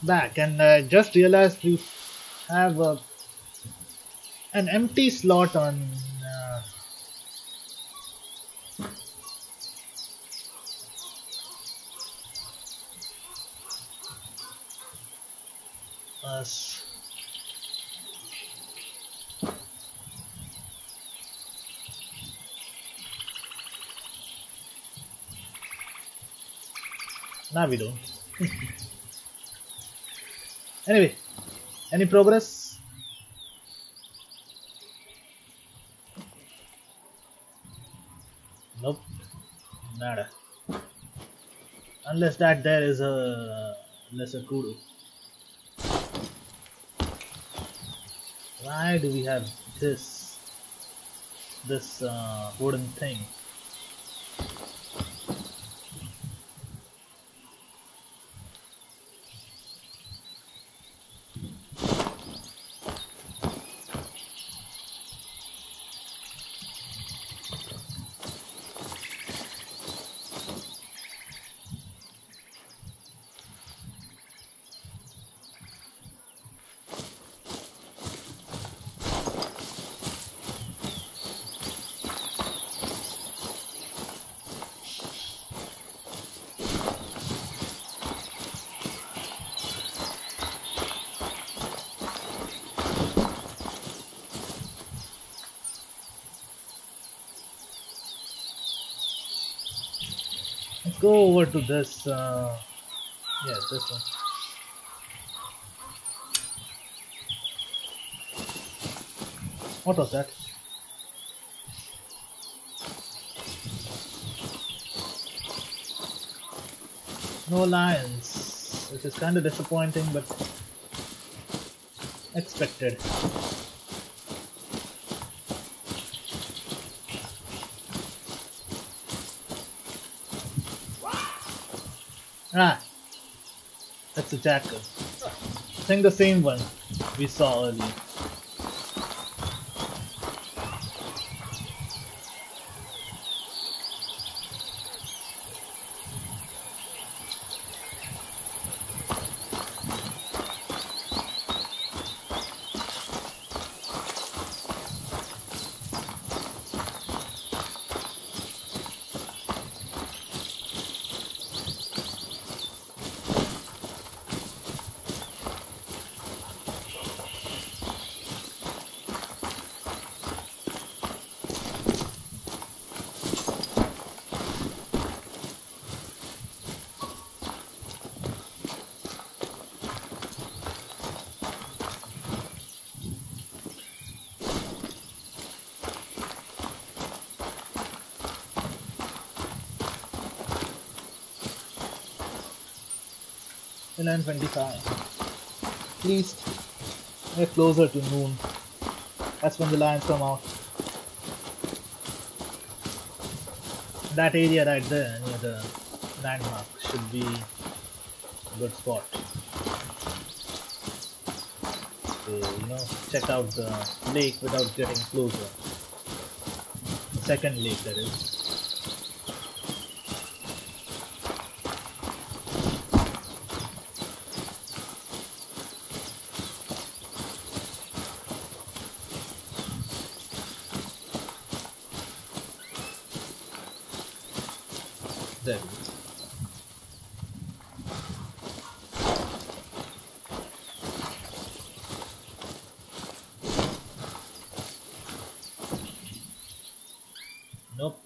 back and uh, just realized we have a, an empty slot on uh, us Now we don't anyway, any progress? Nope. Nada. Unless that there is a lesser kudu. Why do we have this this uh, wooden thing? Let's go over to this. Uh, yeah, this one. What was that? No lions, which is kind of disappointing, but expected. Ah, that's a jackal. I think the same one we saw earlier. Eleven twenty-five. At least we're closer to noon. That's when the lions come out. That area right there near the landmark should be a good spot. To, you know, check out the lake without getting closer. The second lake that is. There. we go. Nope.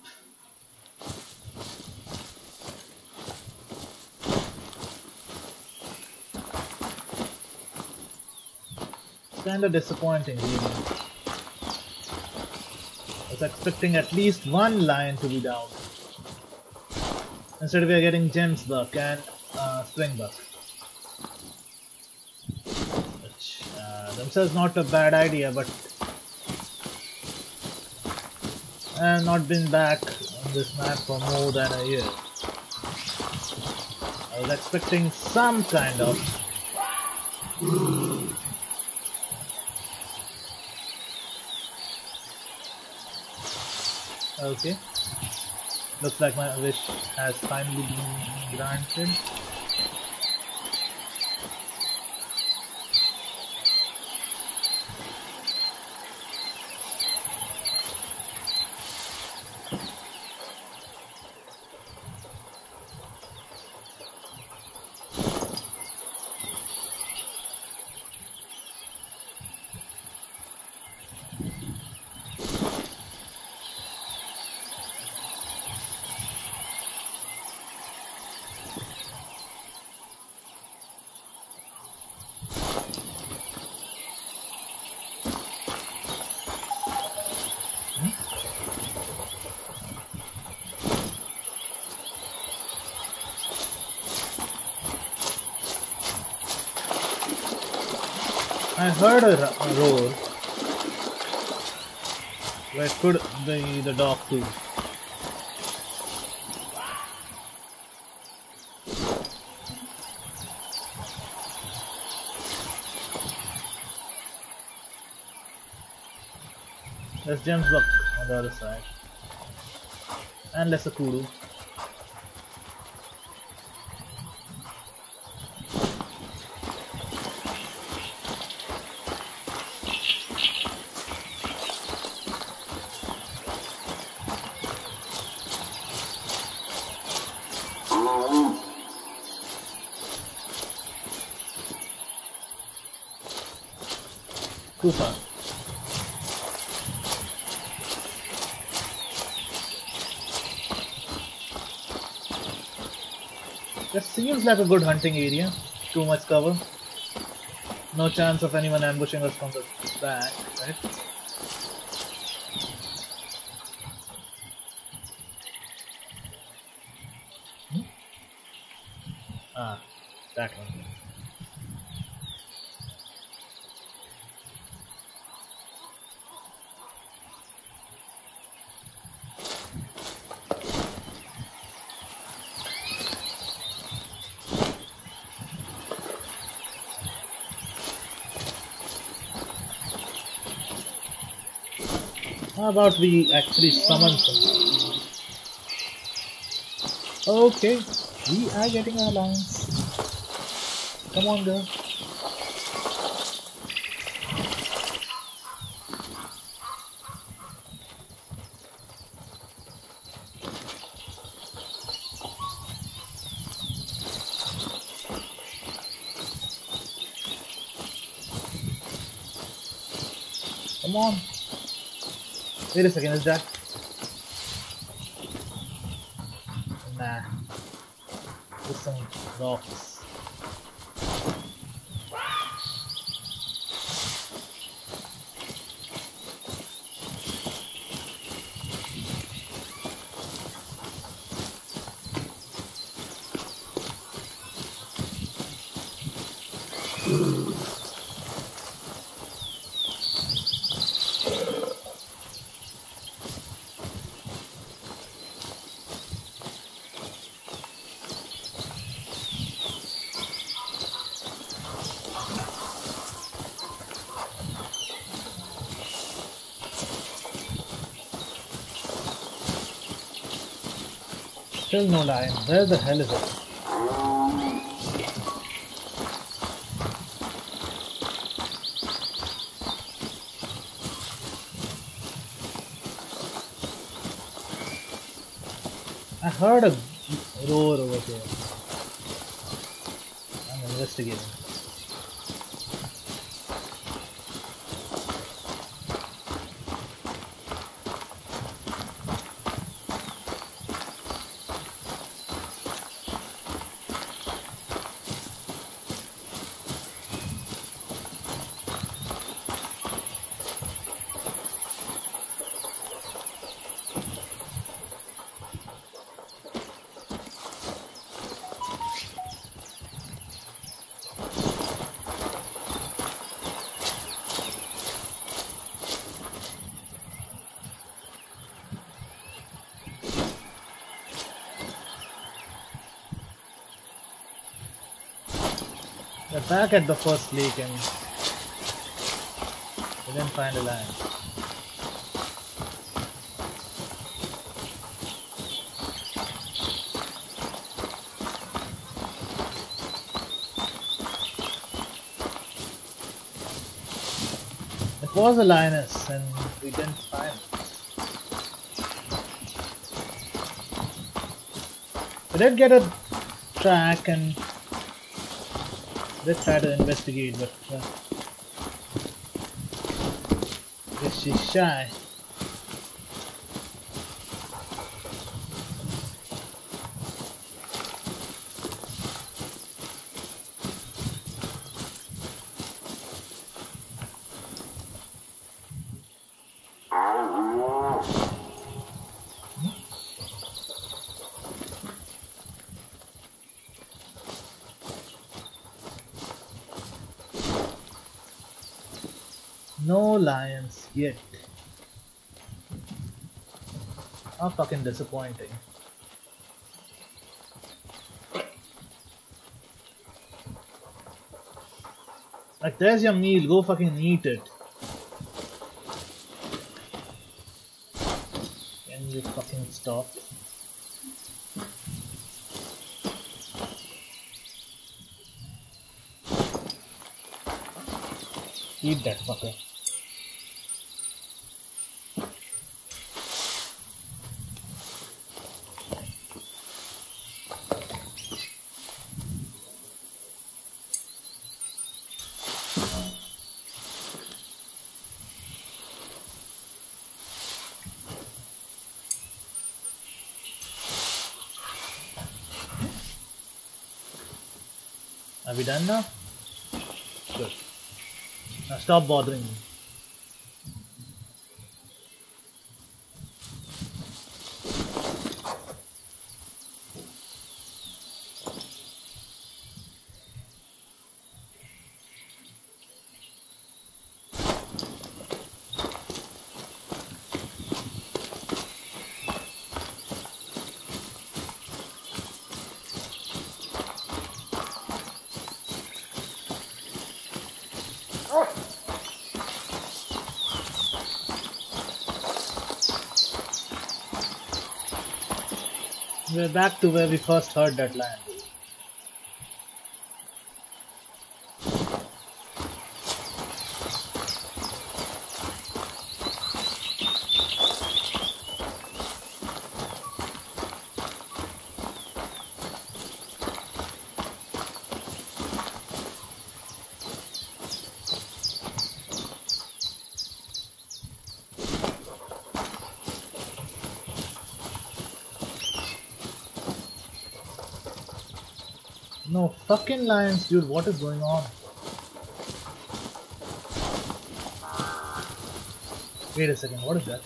It's kind of disappointing, really. I was expecting at least one lion to be down. Instead we are getting Gemsbuck and uh, Spring Buck. Which uh, themselves not a bad idea, but I have not been back on this map for more than a year. I was expecting some kind of Okay. Looks like my wish has finally been granted. I heard a, a roar. It could be the dog too. There's Gemsbuck on the other side. And Lesser Kudu. Koopa. This seems like a good hunting area. Too much cover. No chance of anyone ambushing us from the back, right? Hmm? Ah, that one. How about we actually summon some? Okay, we are getting our lines. Come on, girl. Come on. Wait a second, is that? Nah. Just some rocks. Still no lion. Where the hell is it? I heard a roar over there. I'm investigating. Back at the first lake and we didn't find a lion. It was a lioness and we didn't find it. We did get a track and Let's try to investigate, but uh, guess she's shy. Fucking disappointing. Like, there's your meal. Go fucking eat it. Can you fucking stop? Eat that fucker. Done now? Good. Now stop bothering me. We're back to where we first heard that land. No fucking lions, dude. What is going on? Wait a second. What is that?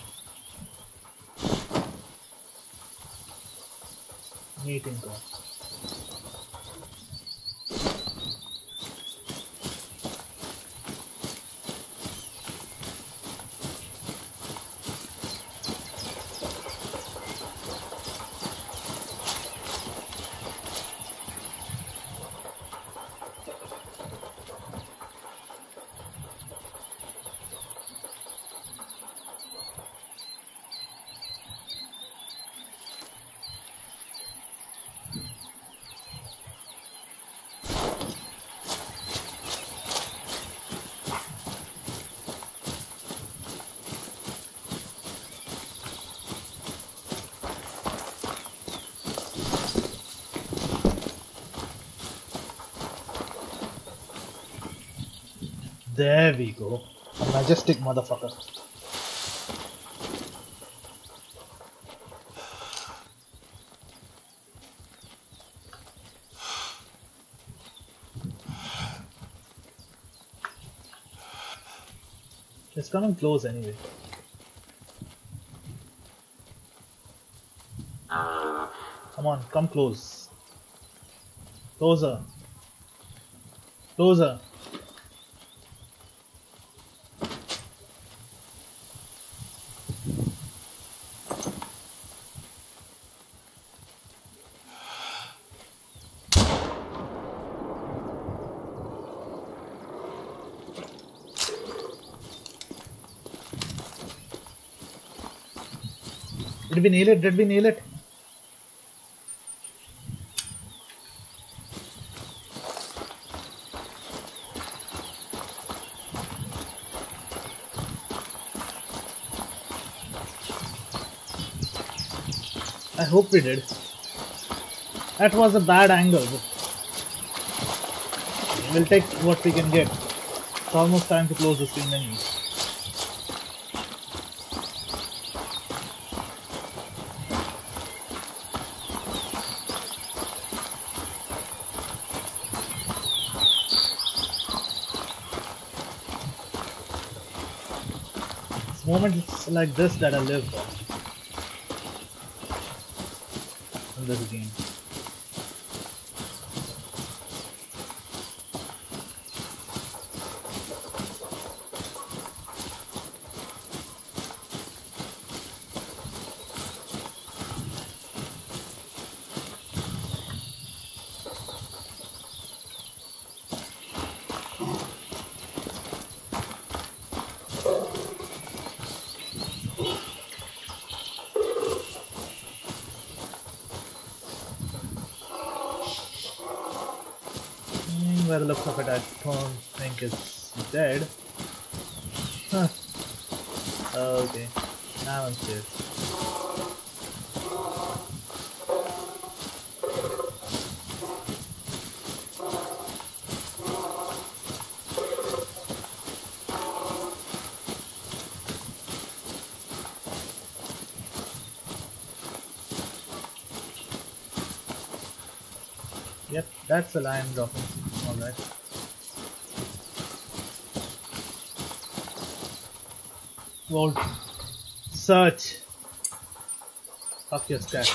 Meeting call. There we go. A majestic motherfucker. It's coming close anyway. Come on, come close. Closer. Closer. Did we nail it? Did we nail it? I hope we did. That was a bad angle. We'll take what we can get. It's almost time to close the stream menu. Moments like this that I live for. In this game. by the looks of it, I don't think it's dead. Huh. Okay. Now I'm scared. Yep, that's the line dropping. Alright. Vault. Search. Fuck your stack.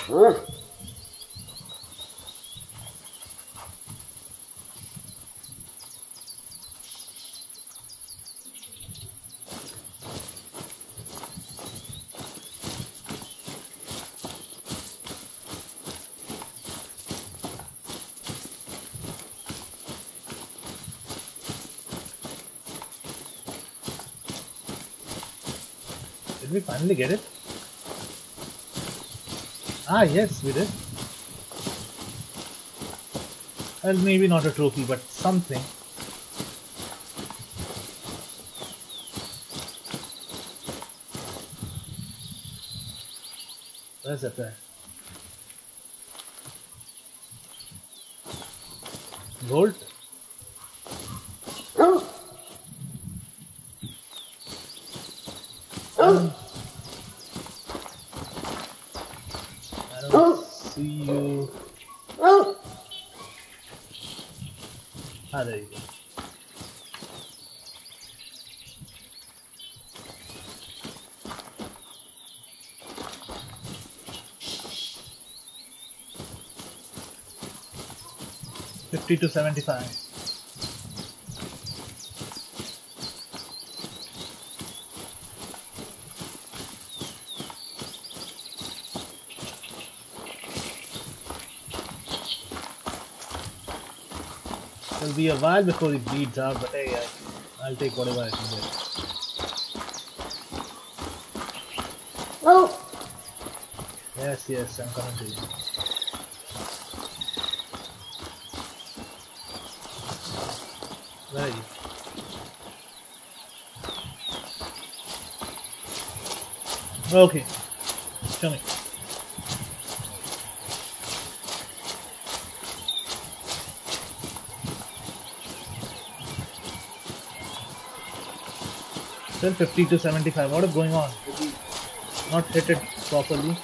Finally get it? Ah, yes, we did. Well, maybe not a trophy, but something. Where's that there? Gold? 50 to 75. It'll be a while before it bleeds out, but hey, I, will take whatever I can get. Oh! Yes, yes, I'm coming to you. Okay, show me. Still 50 to 75. What is going on? Not hit it properly?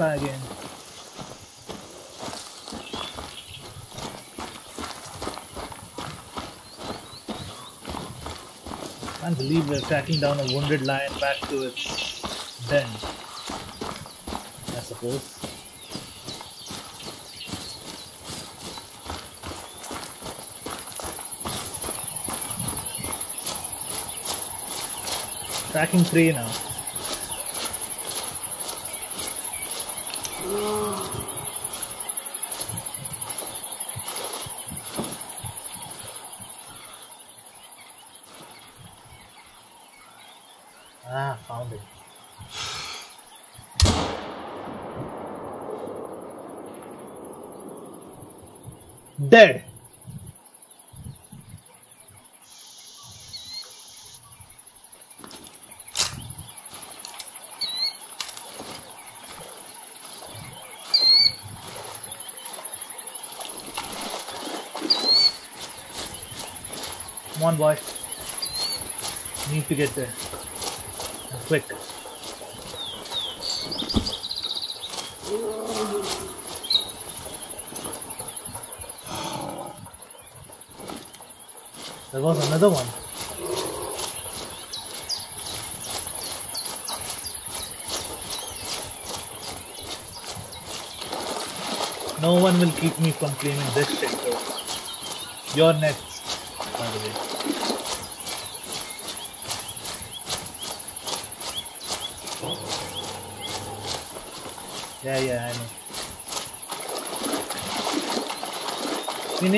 Again. Can't believe we're tracking down a wounded lion back to its den. I suppose. Tracking three now. Ah, found it. Dead. Come on, boy. Get there. Quick. There was another one. No one will keep me from claiming this shit though. You're next. by the way. Yeah, yeah, I know. We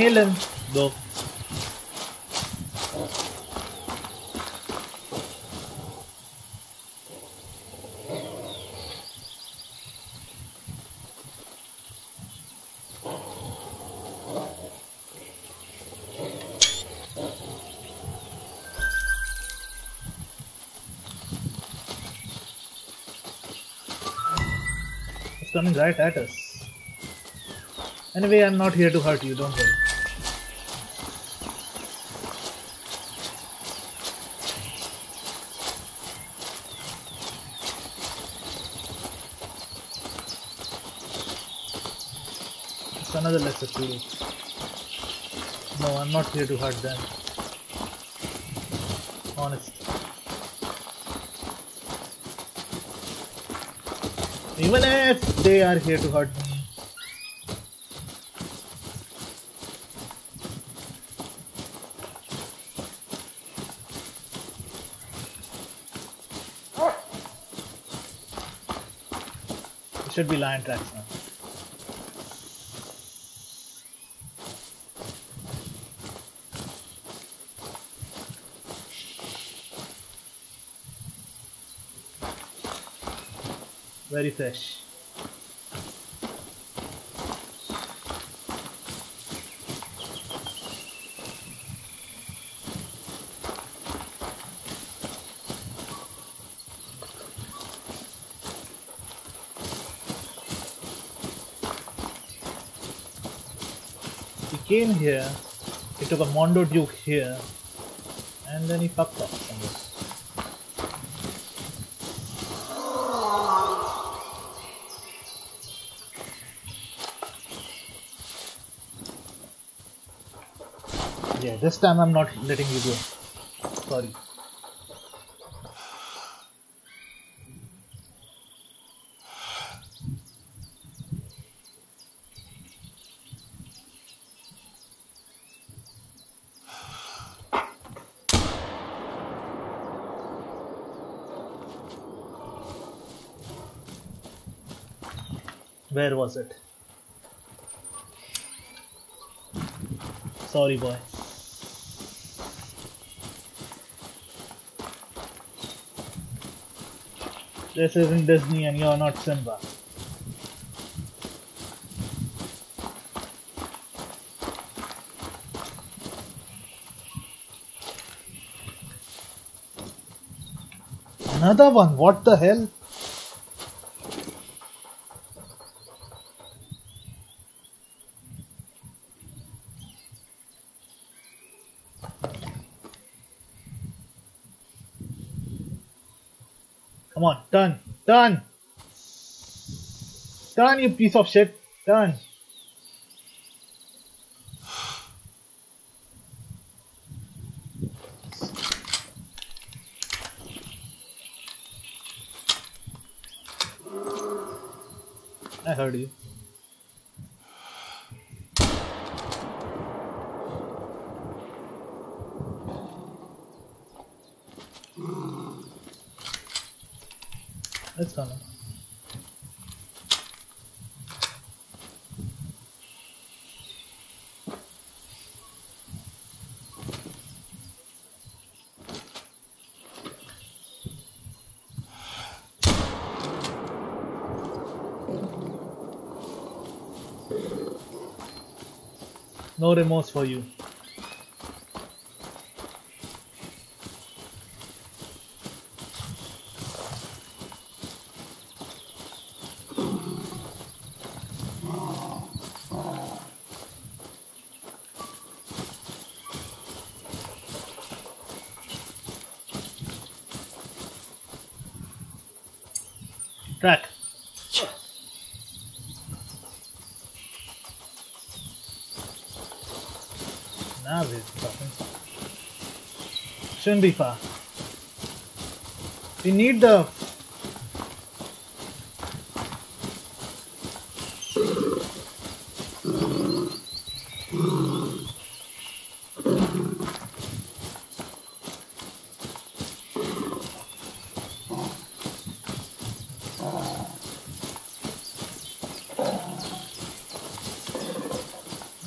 coming right at us. Anyway, I'm not here to hurt you, don't worry. It's another lesser kudu. No, I'm not here to hurt them. Honest. Even if they are here to hurt me. Should be lion tracks now. Very fresh. He came here, he took a Mondo Duke here, and then he fucked off Yeah, this time I'm not letting you go. Sorry. Where was it? Sorry, boy. This isn't Disney and you're not Simba. Another one, what the hell? Come on, turn! Turn, you piece of shit! Turn! I heard you. It's coming. No remorse for you. Now these fucking shouldn't be far. We need the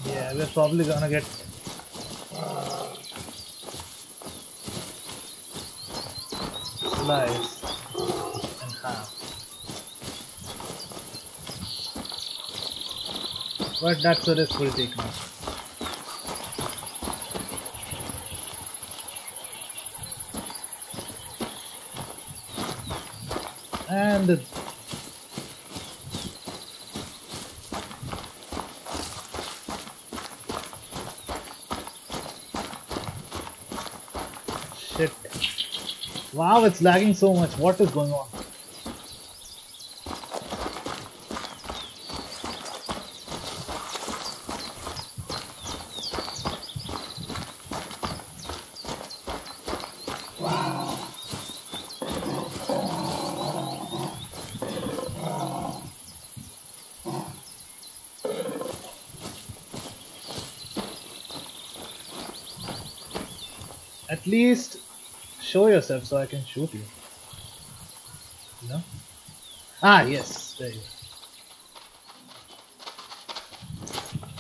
Yeah, we're probably gonna get sliced in half. But that's a risk we'll take now. And Wow, it's lagging so much. What is going on? At least so I can shoot you. Know? Ah, yes. There you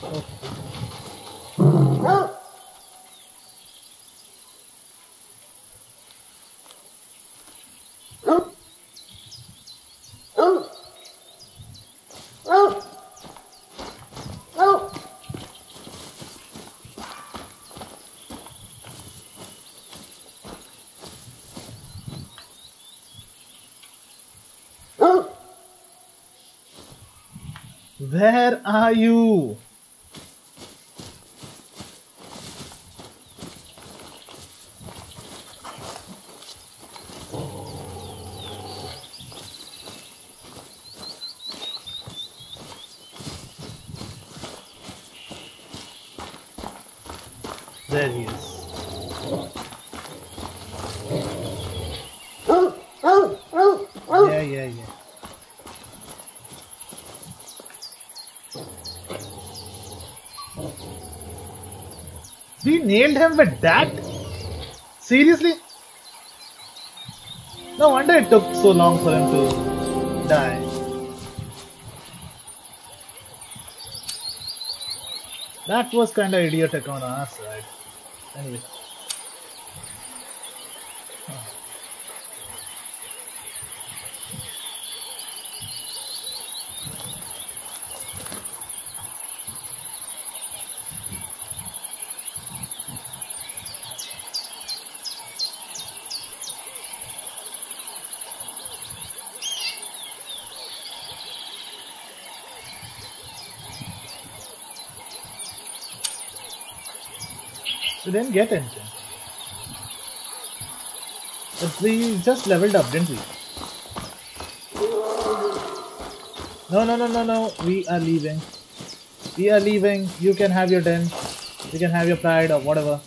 go. Okay. Where are you? There he is. Yeah, yeah, yeah. We nailed him with that? Seriously? No wonder it took so long for him to die. That was kinda idiotic on our side. Anyway. We didn't get anything. But we just leveled up, didn't we? No, no, no, no, no. We are leaving. We are leaving. You can have your den. You can have your pride or whatever.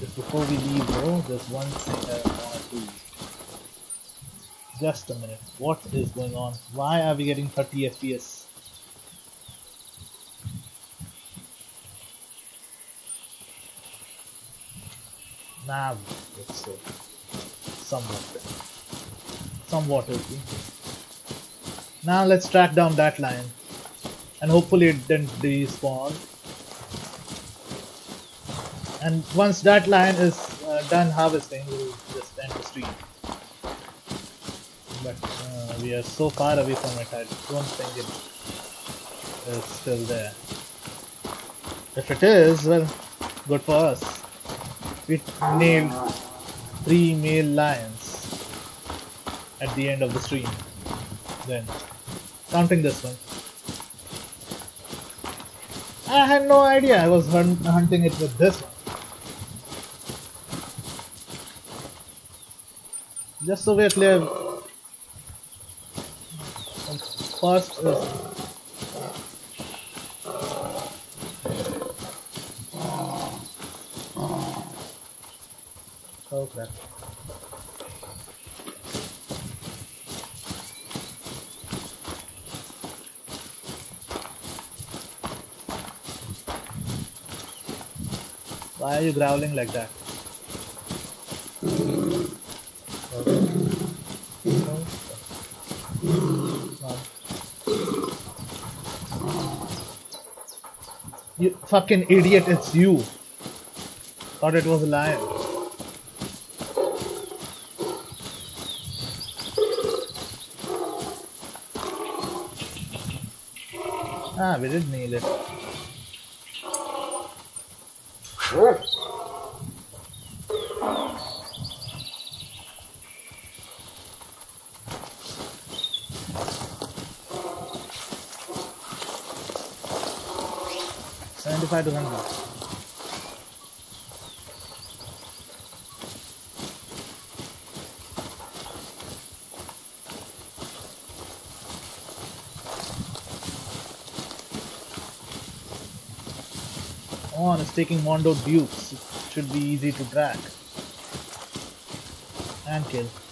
Just before we leave, though, there's one thing I want to do. Just a minute. What is going on? Why are we getting 30 FPS? Nav, let's say. Somewhat. Somewhat okay. Now let's track down that line. And hopefully it didn't despawn. And once that line is uh, done harvesting, we'll just end the stream but uh, we are so far away from it, I don't think it is still there. If it is, well, good for us. We nailed three male lions at the end of the stream. Then, counting this one. I had no idea I was hun hunting it with this one. Just so we're clear, oh crap why are you growling like that okay. Fucking idiot, it's you. Thought it was a lion. Ah, we did nail it. Seventy-five to is taking Mondo Dukes. It should be easy to track. And kill.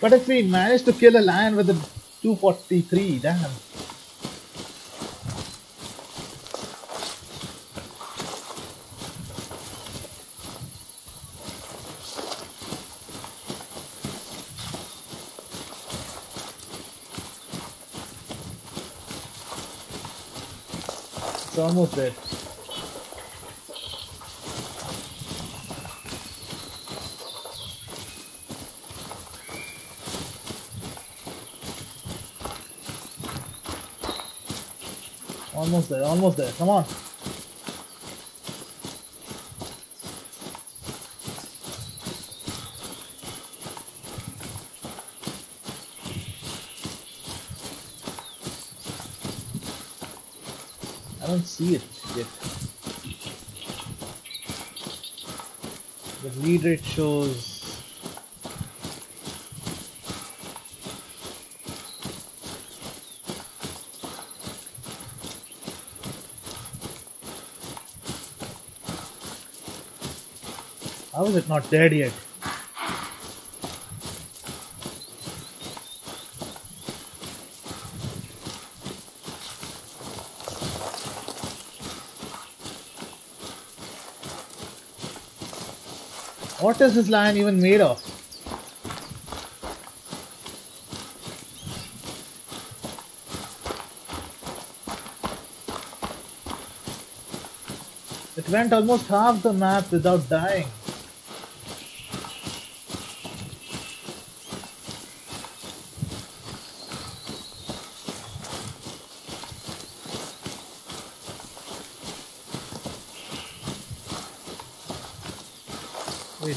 But if we manage to kill a lion with a 243, damn. almost there. Almost there, almost there. Come on. I don't see it yet. The rate shows How is it not dead yet? What is this lion even made of? It went almost half the map without dying.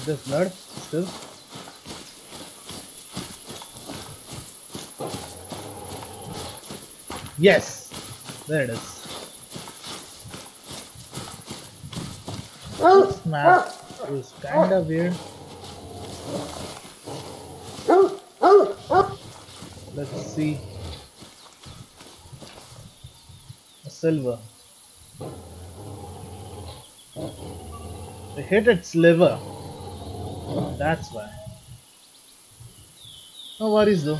This blood still. Yes! There it is. This map is kinda weird. Let's see. A silver. They hit its liver. That's why. No worries though.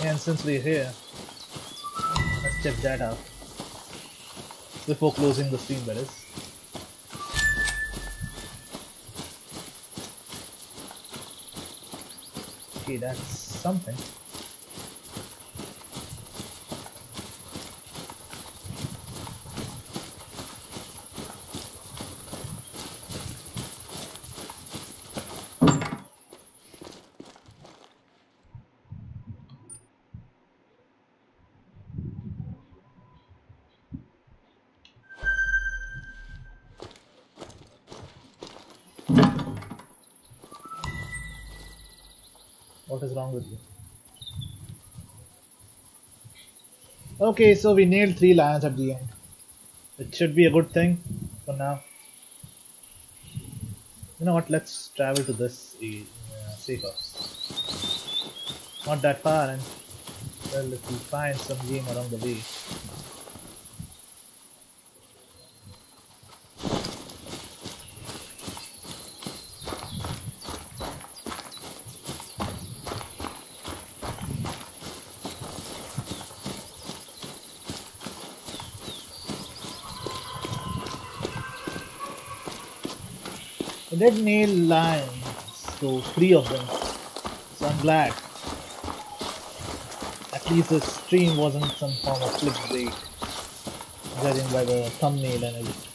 And since we're here, let's check that out. Before closing the stream, that is. Okay, that's something. Okay, so we nailed three lions at the end. It should be a good thing for now. You know what, let's travel to this uh, safe house. Not that far and well if we find some game along the way. Did nail lions, so three of them. So I'm glad. At least the stream wasn't some form of clickbait, judging by the thumbnail and everything.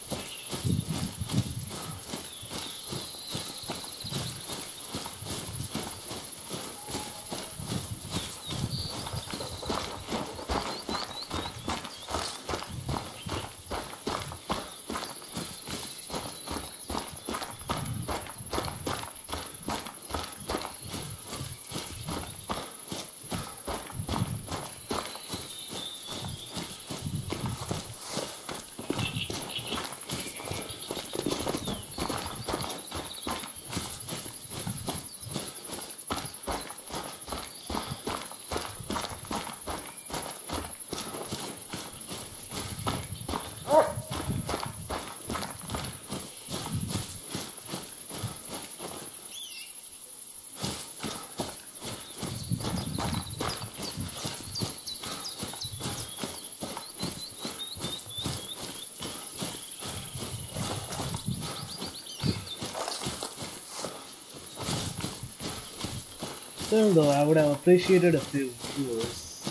Though, I would have appreciated a few viewers.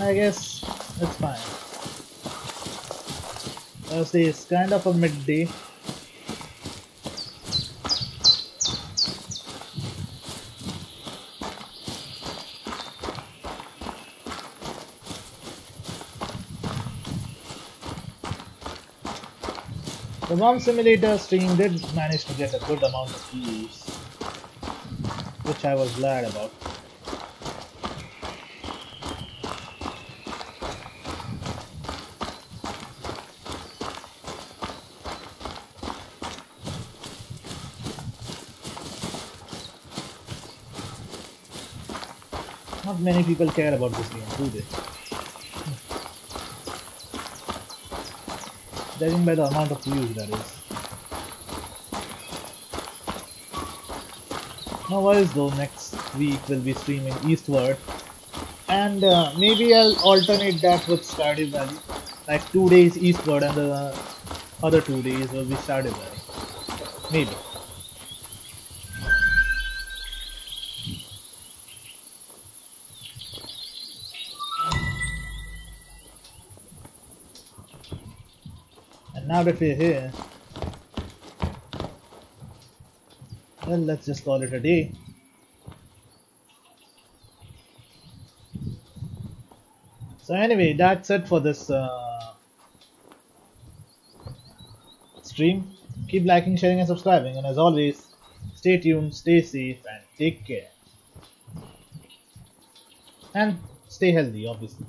I guess it's fine. Thursday is kind of a midday. The Bomb Simulator stream did manage to get a good amount of views which I was glad about. Not many people care about this game, do they? Judging by the amount of views that is. No worries though, next week we'll be streaming Eastward. And uh, maybe I'll alternate that with Stardew Valley. Like two days Eastward and the other two days will be Stardew Valley. Maybe. And now that we're here, well, let's just call it a day. So anyway, that's it for this uh, stream. Keep liking, sharing and subscribing and as always, stay tuned, stay safe and take care. And stay healthy obviously.